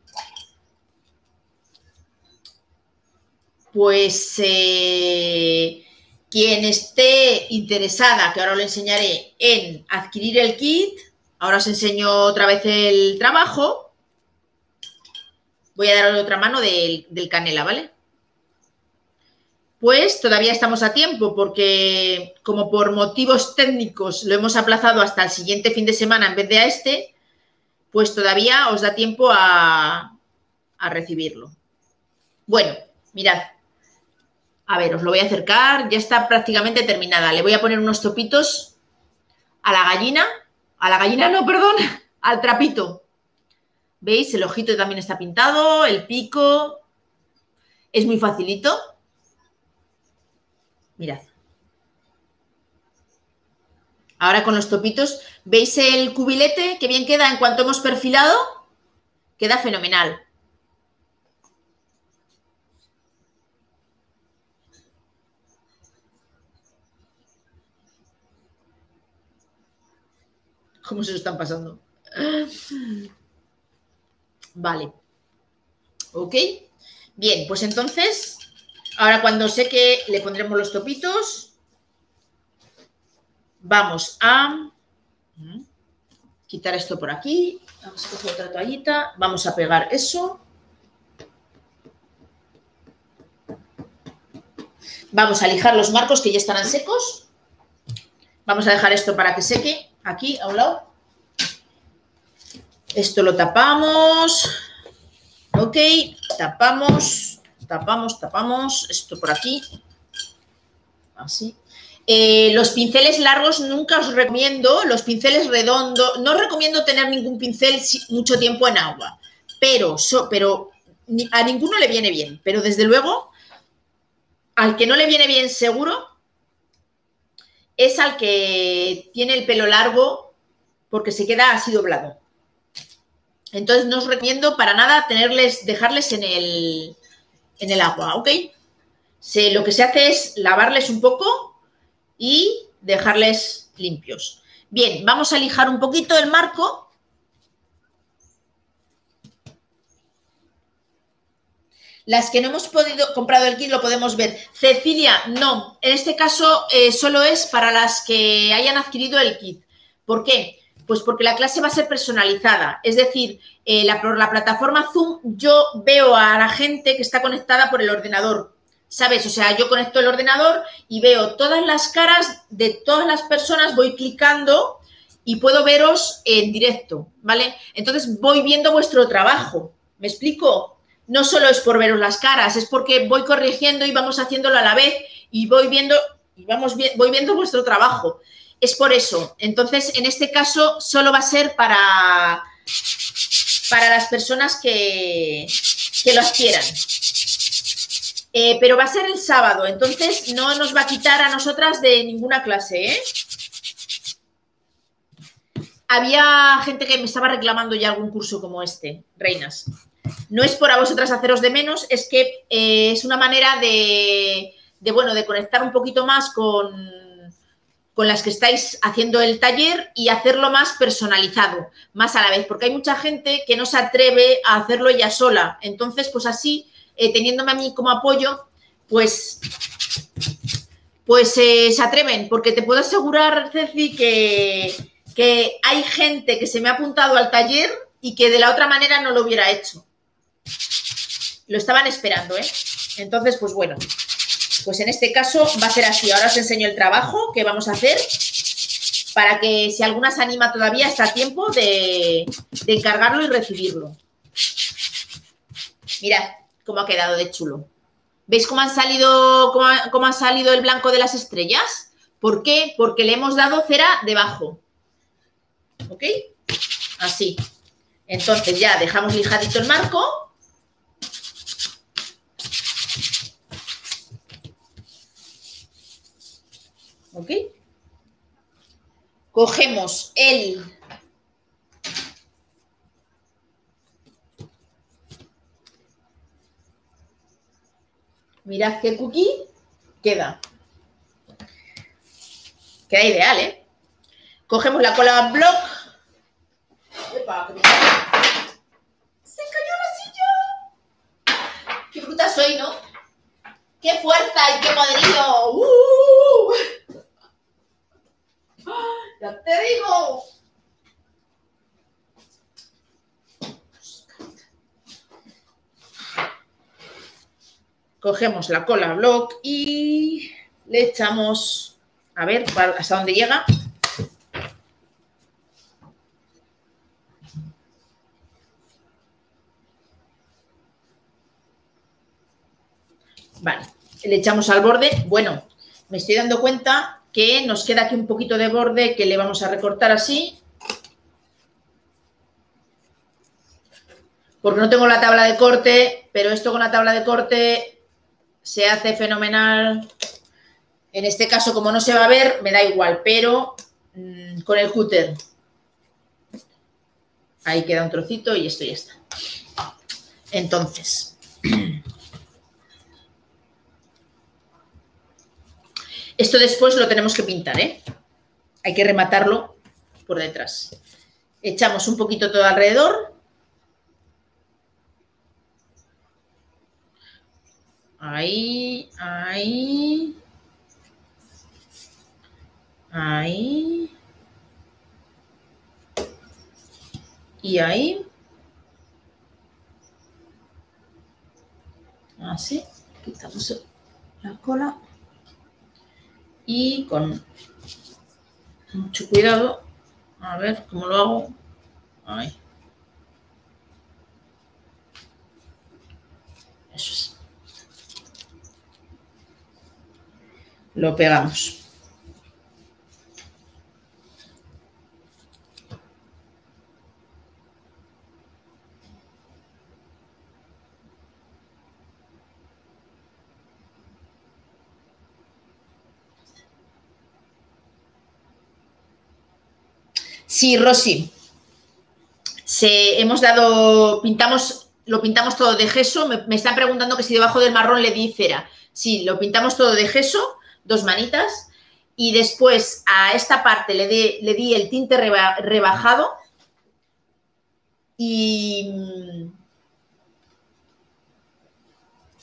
pues eh, quien esté interesada, que ahora lo enseñaré, en adquirir el kit, ahora os enseño otra vez el trabajo. Voy a darle otra mano del canela, ¿vale? Pues todavía estamos a tiempo porque como por motivos técnicos lo hemos aplazado hasta el siguiente fin de semana en vez de a este, pues todavía os da tiempo a, recibirlo. Bueno, mirad. A ver, os lo voy a acercar. Ya está prácticamente terminada. Le voy a poner unos topitos a la gallina. A la gallina no, perdón. Al trapito. ¿Veis? El ojito también está pintado. El pico. Es muy facilito. Mirad. Ahora con los topitos, ¿veis el cubilete? Que bien queda en cuanto hemos perfilado. Queda fenomenal. ¿Cómo se lo están pasando? Vale. Ok. Bien, pues entonces Ahora cuando sé que le pondremos los topitos, vamos a quitar esto por aquí. Vamos a coger otra toallita. Vamos a pegar eso. Vamos a lijar los marcos que ya estarán secos. Vamos a dejar esto para que seque aquí a un lado. Esto lo tapamos. Ok, tapamos tapamos, tapamos, esto por aquí, así. Eh, los pinceles largos nunca os recomiendo, los pinceles redondos, no os recomiendo tener ningún pincel mucho tiempo en agua, pero, pero a ninguno le viene bien, pero desde luego, al que no le viene bien seguro, es al que tiene el pelo largo porque se queda así doblado. Entonces no os recomiendo para nada tenerles, dejarles en el, en el agua, ¿ok? Lo que se hace es lavarles un poco y dejarles limpios. Bien, vamos a lijar un poquito el marco. Las que no hemos podido comprado el kit lo podemos ver. Cecilia, no. En este caso eh, solo es para las que hayan adquirido el kit. ¿Por qué? Pues porque la clase va a ser personalizada. Es decir, eh, la, plataforma Zoom yo veo a la gente que está conectada por el ordenador. ¿Sabes? O sea, yo conecto el ordenador y veo todas las caras de todas las personas, voy clicando y puedo veros en directo, ¿vale? Entonces voy viendo vuestro trabajo. ¿Me explico? No solo es por veros las caras, es porque voy corrigiendo y vamos haciéndolo a la vez y voy viendo y vamos voy viendo vuestro trabajo. Es por eso. Entonces, en este caso, solo va a ser para, para las personas que, que lo adquieran. Eh, pero va a ser el sábado, entonces no nos va a quitar a nosotras de ninguna clase, ¿eh? Había gente que me estaba reclamando ya algún curso como este, reinas. No es por a vosotras haceros de menos, es que eh, es una manera de, de, bueno, de conectar un poquito más con, con las que estáis haciendo el taller y hacerlo más personalizado, más a la vez, porque hay mucha gente que no se atreve a hacerlo ella sola. Entonces, pues así eh, teniéndome a mí como apoyo, pues, pues eh, se atreven, porque te puedo asegurar, Ceci, que, que hay gente que se me ha apuntado al taller y que de la otra manera no lo hubiera hecho. Lo estaban esperando, ¿eh? Entonces, pues bueno, pues en este caso va a ser así. Ahora os enseño el trabajo que vamos a hacer para que si alguna se anima todavía está a tiempo de, de encargarlo y recibirlo. Mirad, cómo ha quedado de chulo. ¿Veis cómo han salido, cómo ha, salido el blanco de las estrellas? ¿Por qué? Porque le hemos dado cera debajo. ¿Ok? Así. Entonces ya dejamos lijadito el marco. ¿Ok? Cogemos el Mirad qué cookie queda. Queda ideal, ¿eh? Cogemos la cola block. ¡Se cayó la silla! ¡Qué fruta soy, ¿no? ¡Qué fuerza y qué poderío! ¡Uh! ¡Ya te digo! Cogemos la cola block y le echamos, a ver hasta dónde llega. Vale, le echamos al borde. Bueno, me estoy dando cuenta que nos queda aquí un poquito de borde que le vamos a recortar así. Porque no tengo la tabla de corte, pero esto con la tabla de corte se hace fenomenal. En este caso, como no se va a ver, me da igual, pero mmm, con el cúter. Ahí queda un trocito y esto ya está. Entonces, esto después lo tenemos que pintar, ¿eh? Hay que rematarlo por detrás. Echamos un poquito todo alrededor Ahí, ahí. Ahí. Y ahí. Así. Quitamos la cola. Y con mucho cuidado. A ver cómo lo hago. Ahí. Eso es. lo pegamos. Sí, Rosy. Se, hemos dado, pintamos, lo pintamos todo de gesso. Me, están preguntando que si debajo del marrón le di cera. Sí, lo pintamos todo de gesso, dos manitas. Y después a esta parte le, di- le di el tinte reba- rebajado. Y mm,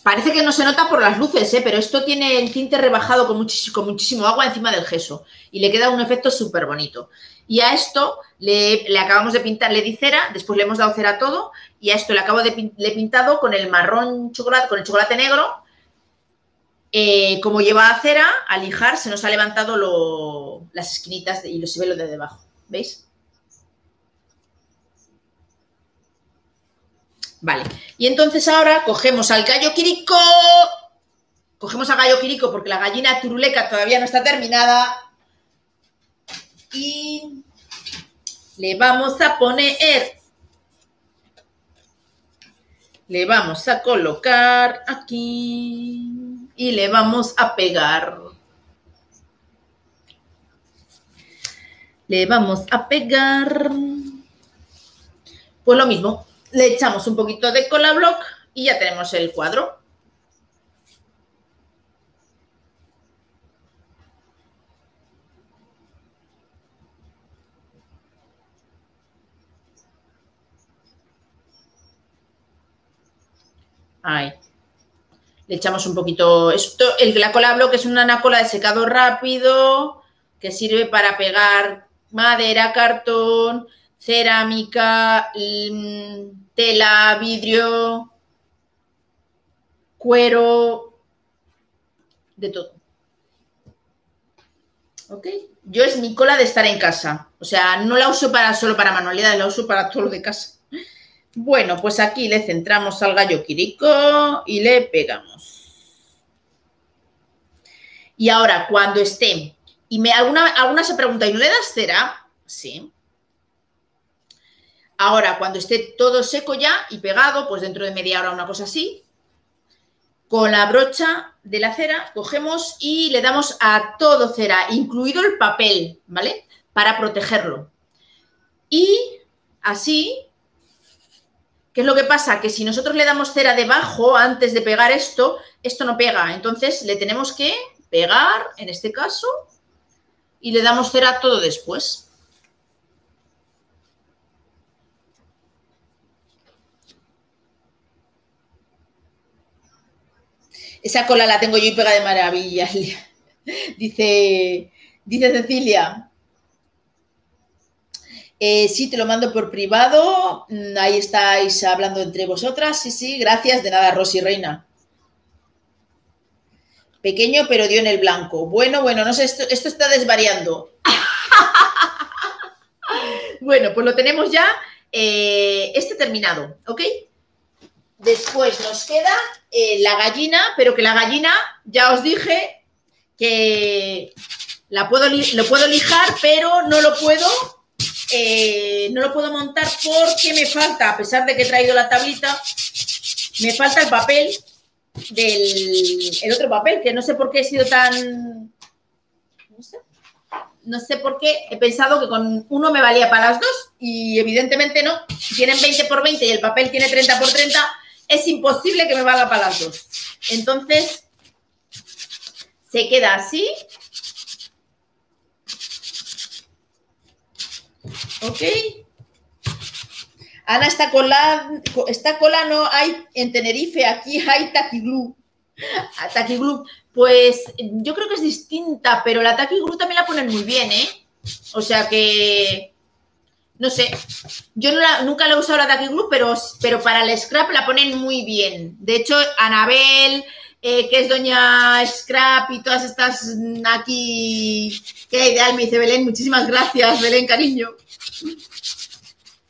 parece que no se nota por las luces, ¿eh? pero esto tiene el tinte rebajado con, con muchísimo agua encima del gesso y le queda un efecto súper bonito. Y a esto le, acabamos de pintar, le di cera, después le hemos dado cera a todo y a esto le acabo de le he pintado con el marrón chocolate, con el chocolate negro. Eh, como lleva cera, al lijar se nos ha levantado lo- las esquinitas de- y lo se de debajo. ¿Veis? Vale. Y entonces ahora cogemos al gallo quirico. Cogemos al gallo quirico porque la gallina turuleca todavía no está terminada. Y le vamos a poner. Le vamos a colocar aquí. Y le vamos a pegar. Le vamos a pegar. Pues lo mismo, le echamos un poquito de cola block y ya tenemos el cuadro. Ahí. Le echamos un poquito. Esto, el, la cola es una cola de secado rápido que sirve para pegar madera, cartón, cerámica, mm, tela, vidrio, cuero, de todo. ¿Ok? Yo es mi cola de estar en casa. O sea, no la uso para, solo para manualidades, la uso para todo lo de casa. Bueno, pues aquí le centramos al gallo quirico y le pegamos. Y ahora, cuando esté, y me, alguna, alguna se pregunta, ¿y no le das cera? Sí. Ahora, cuando esté todo seco ya y pegado, pues dentro de media hora, una cosa así, con la brocha de la cera cogemos y le damos a todo cera, incluido el papel, ¿vale? Para protegerlo. Y así, ¿qué es lo que pasa? Que si nosotros le damos cera debajo antes de pegar esto, esto no pega. Entonces le tenemos que pegar, en este caso, y le damos cera todo después. Esa cola la tengo yo y pega de maravilla. Dice, dice Cecilia. Eh, sí, te lo mando por privado. Mm, Ahí estáis hablando entre vosotras. Sí, sí, gracias. De nada, Rosy Reina. Pequeño, pero dio en el blanco. Bueno, bueno, no sé, esto, está desvariando. bueno, pues lo tenemos ya eh, este terminado, ¿ok? Después nos queda eh, la gallina, pero que la gallina, ya os dije que la lo puedo lijar, pero no lo puedo, eh, no lo puedo montar porque me falta, a pesar de que he traído la tablita, me falta el papel del el otro papel, que no sé por qué he sido tan. No sé. No sé por qué he pensado que con uno me valía para las dos y evidentemente no. Si tienen 20 por 20 y el papel tiene 30 por 30, es imposible que me valga para las dos. Entonces, se queda así. Ok. Ana, esta cola, no hay en Tenerife, aquí hay taquiglú. Ah, Taquiglú, pues yo creo que es distinta, pero la taquiglú también la ponen muy bien, ¿eh? O sea que, no sé, yo no la- nunca la he usado la taquiglú, pero, pero para el scrap la ponen muy bien. De hecho, Anabel, eh, que es doña Scrap y todas estas mm, aquí, qué ideal, me dice Belén, muchísimas gracias, Belén, cariño.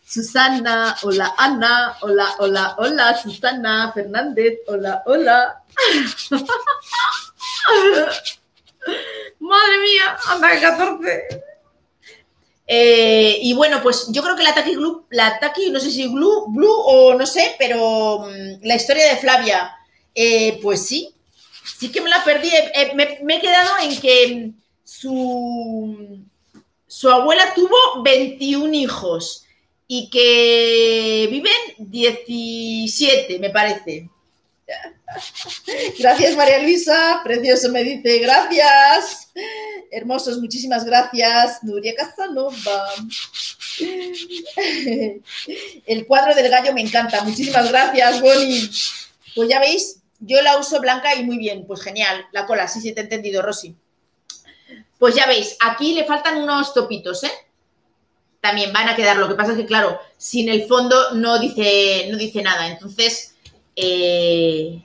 Susana, hola Ana, hola, hola, hola, Susana Fernández, hola, hola. Madre mía, anda que 14. Eh, y bueno, pues yo creo que la Taki la no sé si Glue, Blue o no sé, pero mm, la historia de Flavia, eh, pues sí, sí que me la perdí. Eh, eh, me, he quedado en que su su abuela tuvo 21 hijos y que viven 17, me parece. Gracias, María Luisa. Precioso me dice, gracias. Hermosos, muchísimas gracias. Nuria Casanova. El cuadro del gallo me encanta. Muchísimas gracias, Bonnie. Pues ya veis, yo la uso blanca y muy bien. Pues genial. La cola, sí, sí, te he entendido, Rosy. Pues ya veis, aquí le faltan unos topitos, ¿eh? También van a quedar. Lo que pasa es que, claro, sin el fondo no dice, no dice nada. Entonces, eh,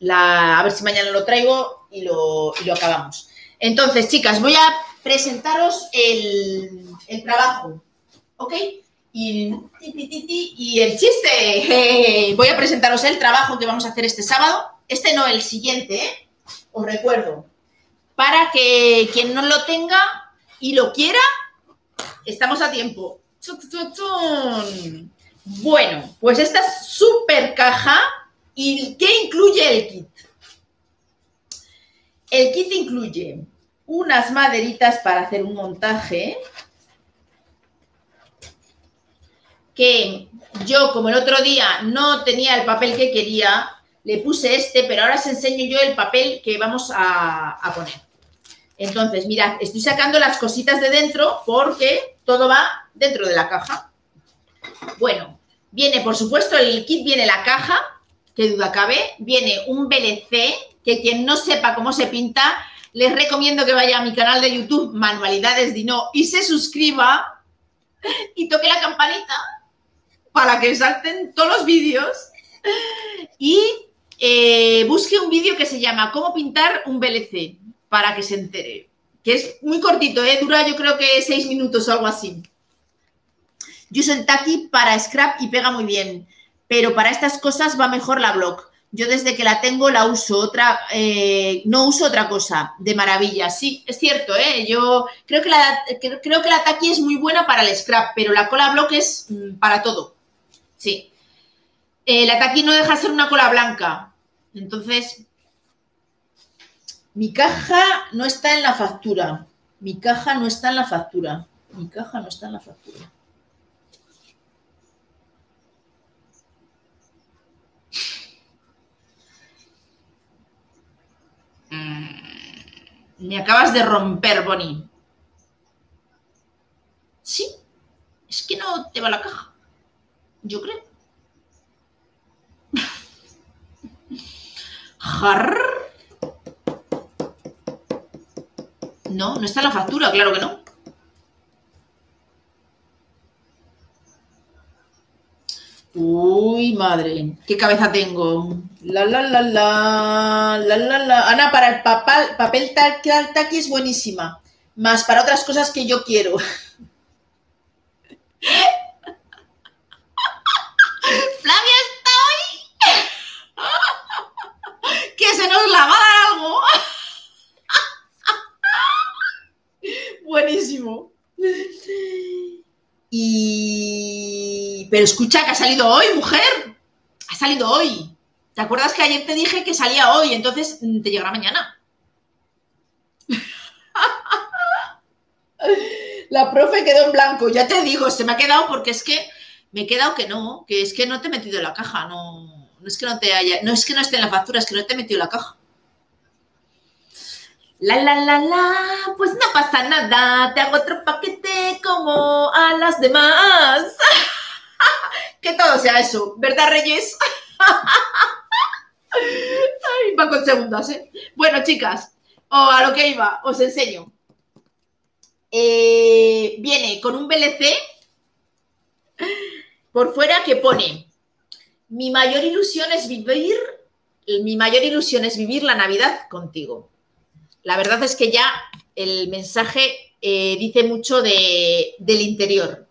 la, a ver si mañana lo traigo y lo, y lo acabamos. Entonces, chicas, voy a presentaros el, el trabajo, ¿ok? Y, el chiste. Voy a presentaros el trabajo que vamos a hacer este sábado. Este no, el siguiente, ¿eh? Os recuerdo. Para que quien no lo tenga y lo quiera, estamos a tiempo. Bueno, pues esta es súper caja. ¿Y qué incluye el kit? El kit incluye unas maderitas para hacer un montaje que yo, como el otro día no tenía el papel que quería, le puse este, pero ahora os enseño yo el papel que vamos a, poner. Entonces, mirad, estoy sacando las cositas de dentro porque todo va dentro de la caja. Bueno, viene, por supuesto, el kit viene la caja, qué duda cabe, viene un BLC, que quien no sepa cómo se pinta, les recomiendo que vaya a mi canal de YouTube, Manualidades Dino, y se suscriba y toque la campanita para que salten todos los vídeos y eh, busque un vídeo que se llama Cómo pintar un BLC para que se entere. Que es muy cortito, ¿eh? dura yo creo que seis minutos o algo así. Yo uso el Taki para scrap y pega muy bien, pero para estas cosas va mejor la Block. Yo desde que la tengo la uso, otra, eh, no uso otra cosa, de maravilla. Sí, es cierto, yo creo que, la, creo, que Taki es muy buena para el scrap, pero la cola Block es mm, para todo. Sí. Eh, la Taki no deja de ser una cola blanca. Entonces, mi caja no está en la factura. Mi caja no está en la factura. Mi caja no está en la factura. Mm, Me acabas de romper, Bonnie. Sí, es que no te va la caja. Yo creo. Jar. No, no está en la factura, claro que no. Uy, madre, qué cabeza tengo. La la la la la la la. Ana, para el papel, papel tal- taqui es buenísima. Más para otras cosas que yo quiero. Flavia está hoy. que se nos va a dar algo. Buenísimo. Y... Pero escucha, que ha salido hoy, mujer. Ha salido hoy. ¿Te acuerdas que ayer te dije que salía hoy? Entonces mm, te llegará mañana. La profe quedó en blanco. Ya te digo, se me ha quedado porque es que me he quedado que no, que es que no te he metido la caja. No, no es que no te haya, no es que no esté en la factura, es que no te he metido la caja. La la la la, pues no pasa nada, te hago otro paquete como a las demás. que todo sea eso, ¿verdad, Reyes? Ay, va con segundas, ¿eh? Bueno, chicas, o a lo que iba, os enseño. Eh, viene con un VLC por fuera que pone mi mayor ilusión es vivir, mi mayor ilusión es vivir la Navidad contigo. La verdad es que ya el mensaje eh, dice mucho de, del interior.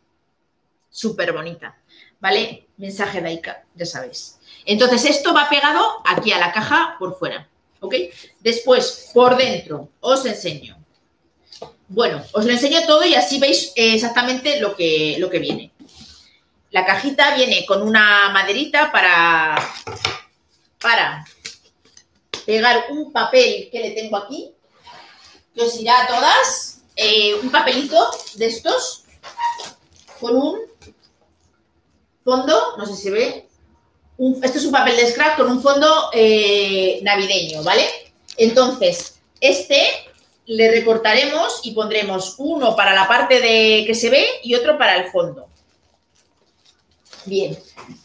Súper bonita. ¿Vale? Mensaje Daika, ya sabéis. Entonces, esto va pegado aquí a la caja por fuera. ¿Ok? Después, por dentro, os enseño. Bueno, os lo enseño todo y así veis eh, exactamente lo que, lo que viene. La cajita viene con una maderita para, para pegar un papel que le tengo aquí, que irá a todas. eh, un papelito de estos con un fondo, no sé si se ve, un- esto es un papel de scrap con un fondo eh, navideño, ¿vale? Entonces, este le recortaremos y pondremos uno para la parte de que se ve y otro para el fondo. Bien,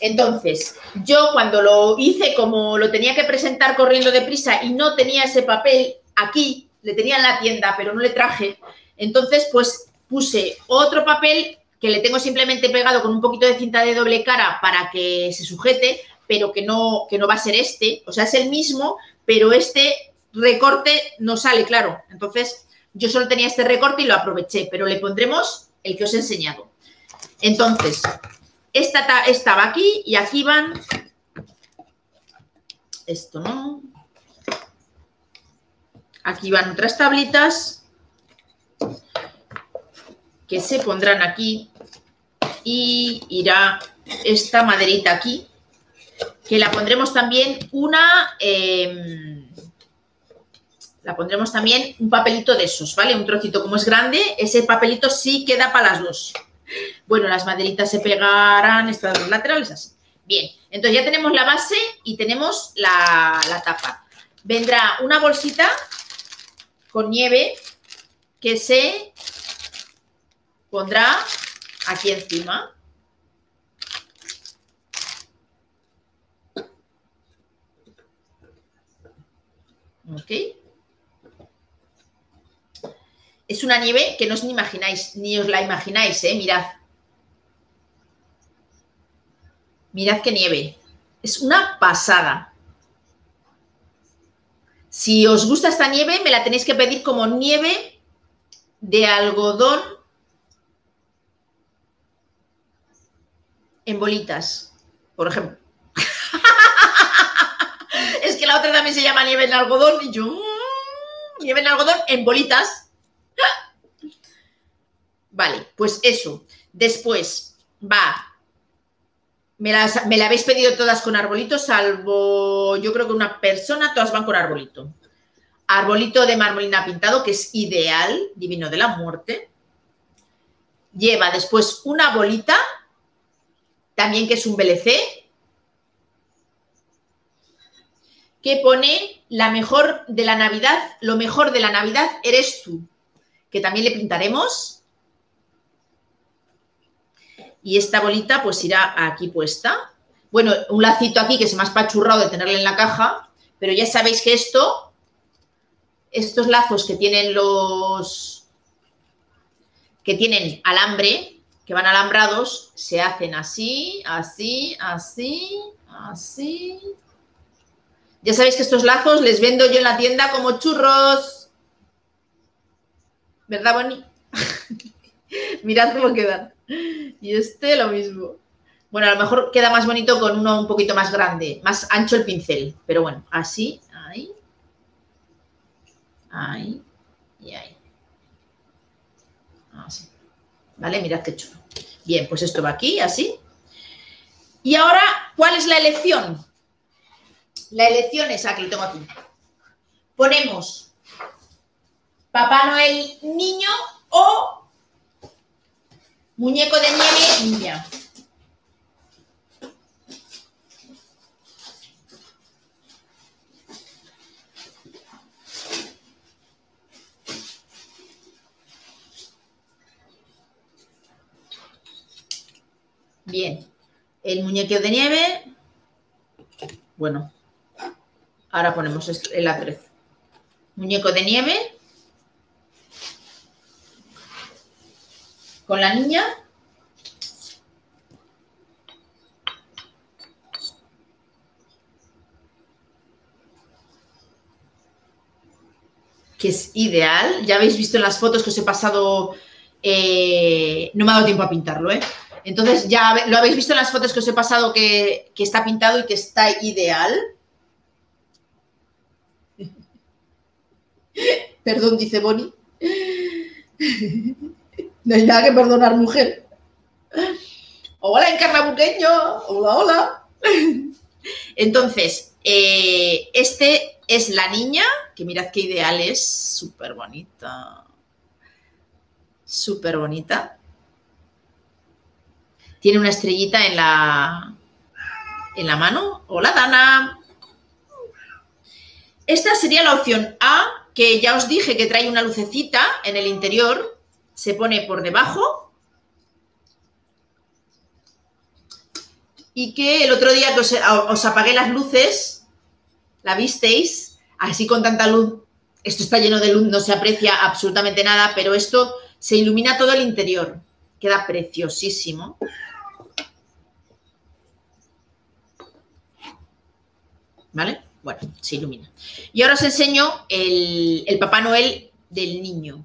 entonces, yo cuando lo hice como lo tenía que presentar corriendo deprisa y no tenía ese papel aquí, le tenía en la tienda, pero no le traje, entonces pues puse otro papel que le tengo simplemente pegado con un poquito de cinta de doble cara para que se sujete, pero que no, que no va a ser este, o sea, es el mismo, pero este recorte no sale, claro. Entonces, yo solo tenía este recorte y lo aproveché, pero le pondremos el que os he enseñado. Entonces, esta ta- estaba aquí y aquí van. Esto no. Aquí van otras tablitas que se pondrán aquí y irá esta maderita aquí que la pondremos también una em, la pondremos también un papelito de esos, ¿vale? Un trocito como es grande, ese papelito sí queda para las dos. Bueno, las maderitas se pegarán, estas dos laterales así. Bien, entonces ya tenemos la base y tenemos la, la tapa. Vendrá una bolsita con nieve que se pondrá aquí encima. ¿Ok? Es una nieve que no os ni imagináis, ni os la imagináis, ¿eh? Mirad. Mirad qué nieve. Es una pasada. Si os gusta esta nieve, me la tenéis que pedir como nieve de algodón en bolitas, por ejemplo. es que la otra también se llama nieve en algodón y yo, mm, nieve en algodón en bolitas. Vale, pues eso. Después va. Me, las, me la habéis pedido todas con arbolito, salvo yo creo que una persona, todas van con arbolito. Arbolito de marmolina pintado, que es ideal, divino de la muerte. Lleva después una bolita, también que es un BLC, que pone la mejor de la Navidad, lo mejor de la Navidad eres tú, que también le pintaremos. Y esta bolita pues irá aquí puesta. Bueno, un lacito aquí que se me ha espachurrado de tenerle en la caja, pero ya sabéis que esto, estos lazos que tienen los, que tienen alambre, que van alambrados, se hacen así, así, así, así. Ya sabéis que estos lazos les vendo yo en la tienda como churros. ¿Verdad, Bonnie? Mirad cómo quedan. Y este lo mismo. Bueno, a lo mejor queda más bonito con uno un poquito más grande, más ancho el pincel. Pero bueno, así, ahí, ahí y ahí. Así. ¿Vale? Mirad qué chulo. Bien, pues esto va aquí, así. Y ahora, ¿cuál es la elección? La elección es, aquí lo tengo aquí. Ponemos Papá Noel niño o muñeco de nieve niña. Bien, el muñeco de nieve, bueno, ahora ponemos el A3. Muñeco de nieve con la niña. que es ideal. Ya habéis visto en las fotos que os he pasado, eh, no me ha dado tiempo a pintarlo, ¿eh? Entonces ya lo habéis visto en las fotos que os he pasado que, que está pintado y que está ideal. Perdón, dice Bonnie. No hay nada que perdonar, mujer. Hola, encarnabuqueño. Hola, hola. Entonces, eh, este es la niña, que mirad qué ideal es, súper bonita. Súper bonita. Tiene una estrellita en la, en la mano. Hola, Dana. Esta sería la opción A, que ya os dije que trae una lucecita en el interior. Se pone por debajo. Y que el otro día que os, os apagué las luces, la visteis, así con tanta luz. Esto está lleno de luz, no se aprecia absolutamente nada, pero esto se ilumina todo el interior. Queda preciosísimo. ¿Vale? Bueno, se ilumina. Y ahora os enseño el, el Papá Noel del niño.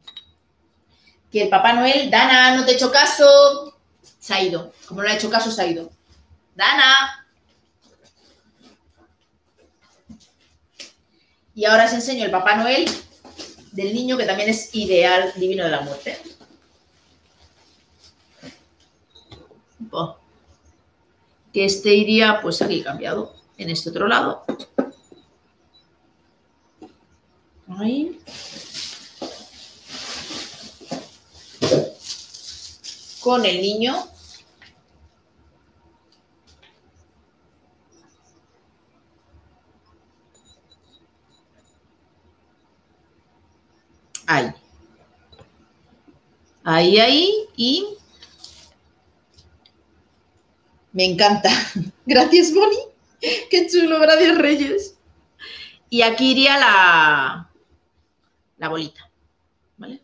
El Papá Noel, Dana, no te he hecho caso, se ha ido. Como no le ha hecho caso, se ha ido. Dana. Y ahora os enseño el Papá Noel del niño, que también es ideal divino de la muerte. Que este iría, pues aquí cambiado, en este otro lado. Ahí. Con el niño. Ahí. Ahí, ahí y... Me encanta. Gracias, Bonnie. Qué chulo, gracias, Reyes. Y aquí iría la, la bolita, ¿vale?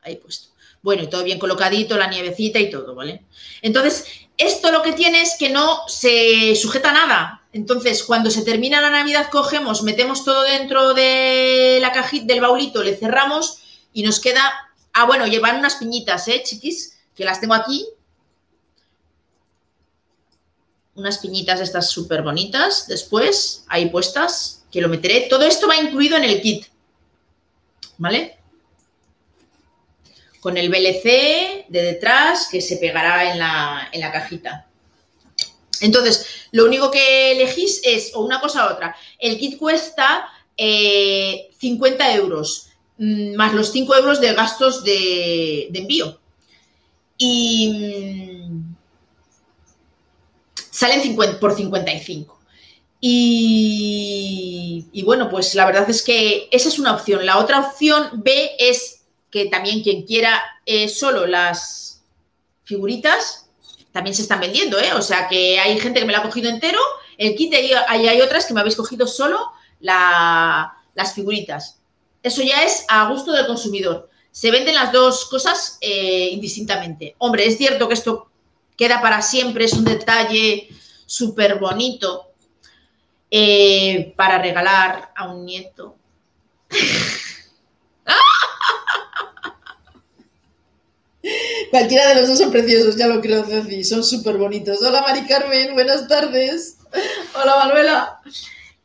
Ahí puesto. Bueno, y todo bien colocadito, la nievecita y todo, ¿vale? Entonces, esto lo que tiene es que no se sujeta nada. Entonces, cuando se termina la Navidad, cogemos, metemos todo dentro de la cajita, del baulito, le cerramos y nos queda... Ah, bueno, llevan unas piñitas, ¿eh, chiquis? Que las tengo aquí. Unas piñitas estas súper bonitas. Después, ahí puestas, que lo meteré. Todo esto va incluido en el kit. ¿Vale? Con el VLC de detrás que se pegará en la, en la cajita. Entonces, lo único que elegís es o una cosa u otra. El kit cuesta eh, 50 euros, mm, más los 5 euros de gastos de, envío. Y mm, salen 50, por 55. Y, y, bueno, pues la verdad es que esa es una opción. La otra opción B es que también quien quiera eh, solo las figuritas, también se están vendiendo, ¿eh? O sea que hay gente que me la ha cogido entero, el kit, y hay, hay otras que me habéis cogido solo la, las figuritas. Eso ya es a gusto del consumidor. Se venden las dos cosas eh, indistintamente. Hombre, es cierto que esto queda para siempre, es un detalle súper bonito eh, para regalar a un nieto. Cualquiera de los dos son preciosos, ya lo creo, Ceci. Son súper bonitos. Hola, Mari Carmen, buenas tardes. Hola, Manuela.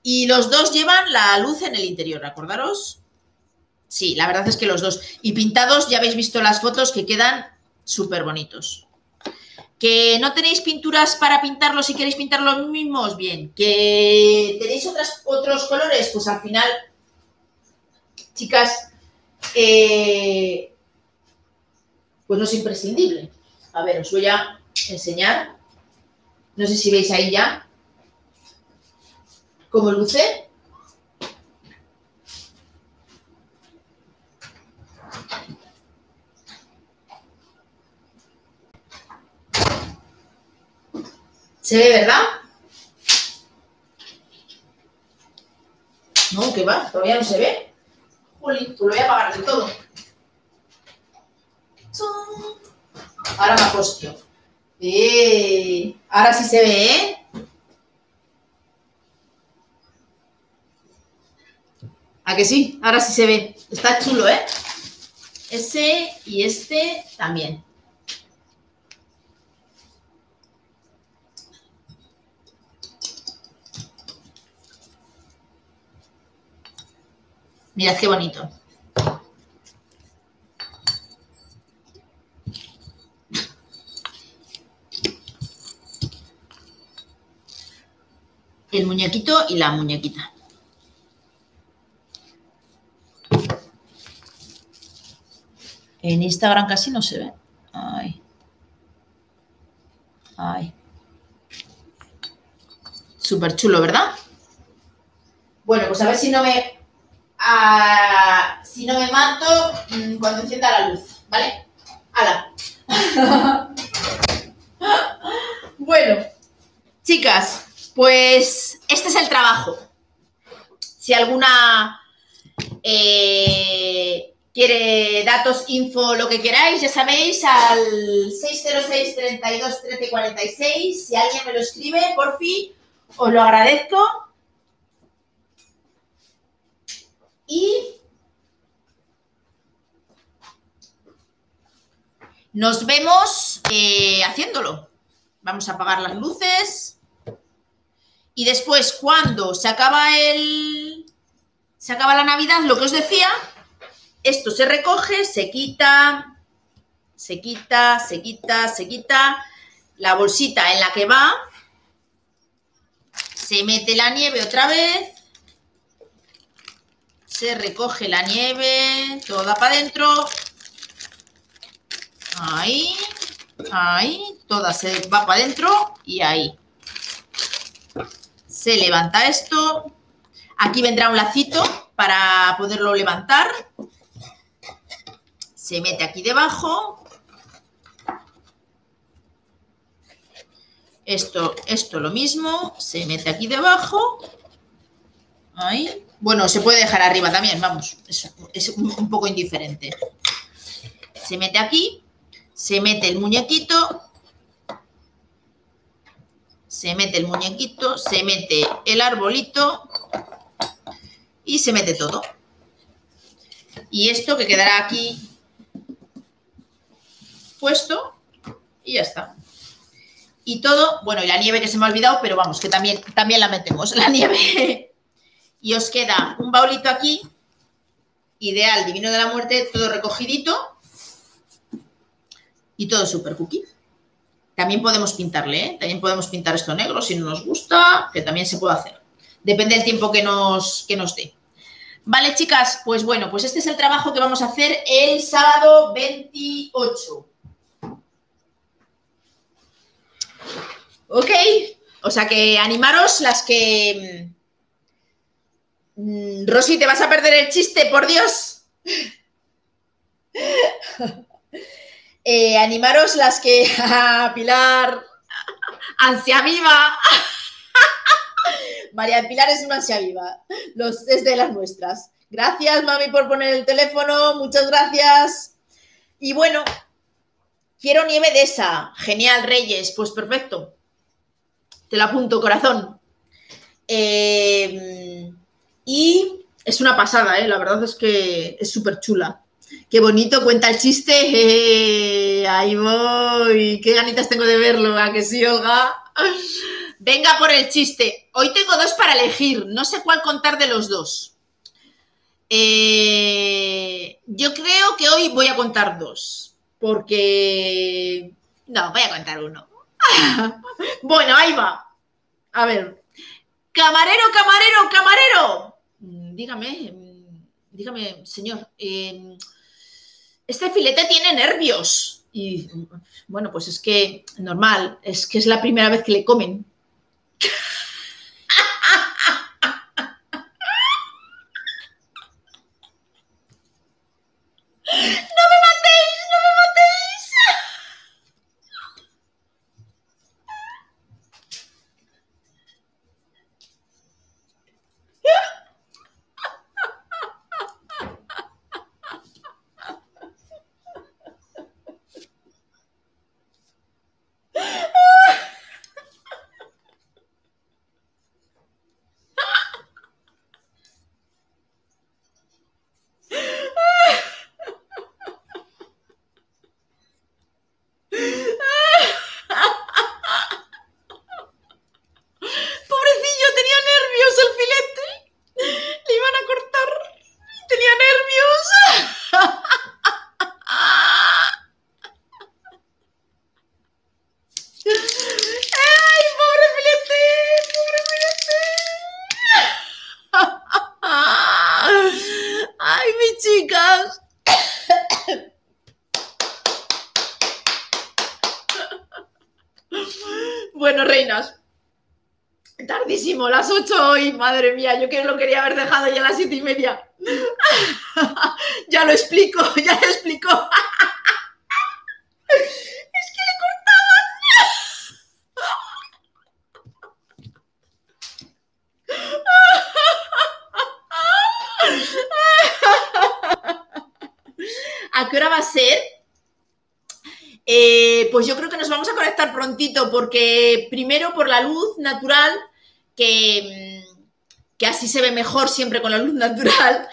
Y los dos llevan la luz en el interior, ¿recordaros? Sí, la verdad es que los dos. Y pintados, ya habéis visto las fotos que quedan súper bonitos. Que no tenéis pinturas para pintarlos si queréis pintar los mismos, bien. Que tenéis otras, otros colores, pues al final, chicas, eh, pues no es imprescindible. A ver, os voy a enseñar. No sé si veis ahí ya cómo luce. ¿Se ve, verdad? No, que va, todavía no se ve. Lo voy a apagar del todo. Ahora me acostio. Eh, ahora sí se ve, ¿eh? ¿A que sí? Ahora sí se ve. Está chulo, ¿eh? Ese y este también. Mirad qué bonito. el muñequito y la muñequita. En Instagram casi no se ve. Ay. Ay. Súper chulo, ¿verdad? Bueno, pues a ver si no me. Si no me mato mm, cuando encienda la luz, ¿vale? ¡Hala! bueno, chicas, pues este es el trabajo. Si alguna eh, quiere datos, info, lo que queráis, ya sabéis, al 606 32 13 46. Si alguien me lo escribe, por fin, os lo agradezco. Y nos vemos eh, haciéndolo. Vamos a apagar las luces. Y después, cuando se acaba el. Se acaba la Navidad, lo que os decía, esto se recoge, se quita, se quita, se quita, se quita. La bolsita en la que va, se mete la nieve otra vez, se recoge la nieve, toda para adentro. Ahí, ahí, toda se va para adentro y ahí. Se levanta esto. Aquí vendrá un lacito para poderlo levantar. Se mete aquí debajo. Esto, esto lo mismo. Se mete aquí debajo. Ahí. Bueno, se puede dejar arriba también, vamos. Es, un poco indiferente. Se mete aquí. Se mete el muñequito. Se mete el muñequito. Se mete el arbolito. Y se mete todo. Y esto que quedará aquí puesto y ya está. Y todo, bueno, y la nieve que se me ha olvidado, pero vamos, que también, también la metemos, la nieve. Y os queda un baulito aquí, ideal, divino de la muerte, todo recogidito y todo super cookie. También podemos pintarle, ¿eh? También podemos pintar esto negro si no nos gusta, que también se puede hacer. Depende del tiempo que nos, que nos dé. Vale, chicas, pues bueno, pues este es el trabajo que vamos a hacer el sábado 28. Ok, o sea que animaros las que... Mm, Rosy, te vas a perder el chiste, por Dios. Eh, animaros las que... Pilar, ansia viva. María Pilar es una ansia viva. Los, es de las nuestras. Gracias, mami, por poner el teléfono. Muchas gracias. Y bueno, quiero nieve de esa. Genial, Reyes. Pues perfecto. Te lo apunto, corazón. Eh, y es una pasada, ¿eh? La verdad es que es súper chula. Qué bonito, cuenta el chiste. Eh, ahí voy. Qué ganitas tengo de verlo, ¿a que sí, Olga? Venga por el chiste. Hoy tengo dos para elegir. No sé cuál contar de los dos. Eh, yo creo que hoy voy a contar dos. Porque... No, voy a contar uno. bueno, ahí va. A ver. Camarero, camarero, camarero. Mm, Dígame, mm, dígame, señor. eh, este filete tiene nervios. Y bueno, pues es que normal, es que es la primera vez que le comen. madre mía, yo que lo quería haber dejado ya a las siete y media. ya lo explico, ya lo explico. es que le cortaban. ¿A qué hora va a ser? Eh, pues yo creo que nos vamos a conectar prontito porque primero por la luz natural, que, así se ve mejor siempre con la luz natural.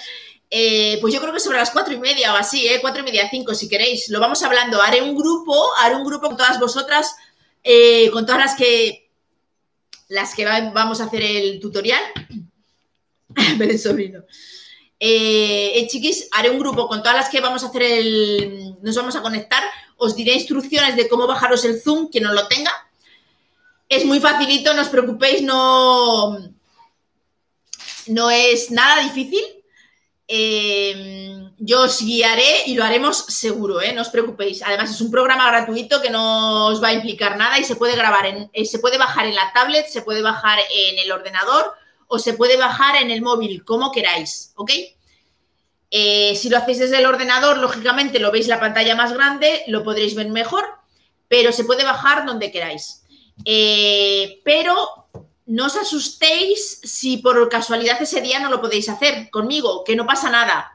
eh, pues yo creo que sobre las cuatro y media o así, ¿eh? cuatro y media, cinco, si queréis. Lo vamos hablando. Haré un grupo, haré un grupo con todas vosotras, eh, con todas las que las que va- vamos a hacer el tutorial. Belén sobrino. Eh, eh, chiquis, haré un grupo con todas las que vamos a hacer el. Nos vamos a conectar. Os diré instrucciones de cómo bajaros el Zoom, quien no lo tenga. Es muy facilito, no os preocupéis, no. No es nada difícil. Eh, yo os guiaré y lo haremos seguro, ¿eh? no os preocupéis. Además, es un programa gratuito que no os va a implicar nada y se puede grabar, en, eh, se puede bajar en la tablet, se puede bajar en el ordenador o se puede bajar en el móvil, como queráis, ¿ok? Eh, si lo hacéis desde el ordenador, lógicamente lo veis la pantalla más grande, lo podréis ver mejor, pero se puede bajar donde queráis. Eh, pero no os asustéis si por casualidad ese día no lo podéis hacer conmigo, que no pasa nada.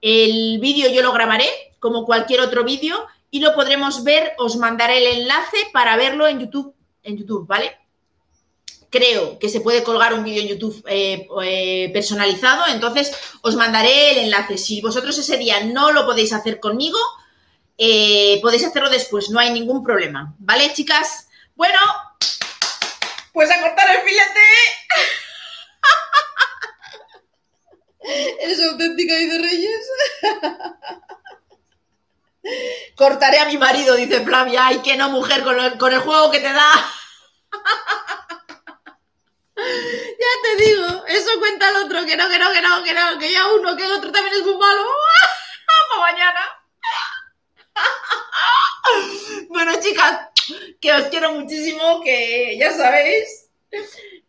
El vídeo yo lo grabaré como cualquier otro vídeo y lo podremos ver, os mandaré el enlace para verlo en YouTube, en YouTube, ¿vale? Creo que se puede colgar un vídeo en YouTube eh, eh, personalizado, entonces os mandaré el enlace. Si vosotros ese día no lo podéis hacer conmigo, eh, podéis hacerlo después, no hay ningún problema, ¿vale, chicas? Bueno, pues a cortar el filete. Eres auténtica y de Reyes. Cortaré a mi marido, dice Flavia. Ay, que no, mujer, con el, con el juego que te da. ya te digo, eso cuenta el otro, que no, que no, que no, que no, que ya uno, que el otro también es muy malo. Para mañana. bueno, chicas, que os quiero muchísimo, que ya sabéis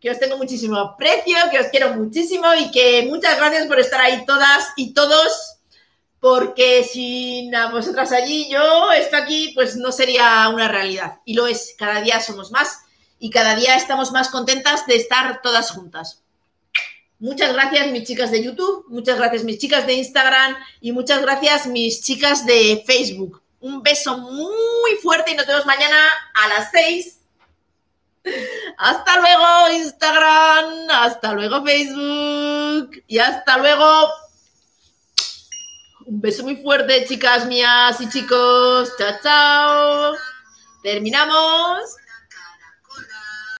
que os tengo muchísimo aprecio, que os quiero muchísimo y que muchas gracias por estar ahí todas y todos, porque sin a vosotras allí, yo esto aquí, pues no sería una realidad. Y lo es, cada día somos más y cada día estamos más contentas de estar todas juntas. Muchas gracias mis chicas de YouTube, muchas gracias mis chicas de Instagram y muchas gracias mis chicas de Facebook. Un beso muy fuerte y nos vemos mañana a las 6. Hasta luego Instagram, hasta luego Facebook y hasta luego. Un beso muy fuerte, chicas mías y chicos. Chao, chao. Terminamos.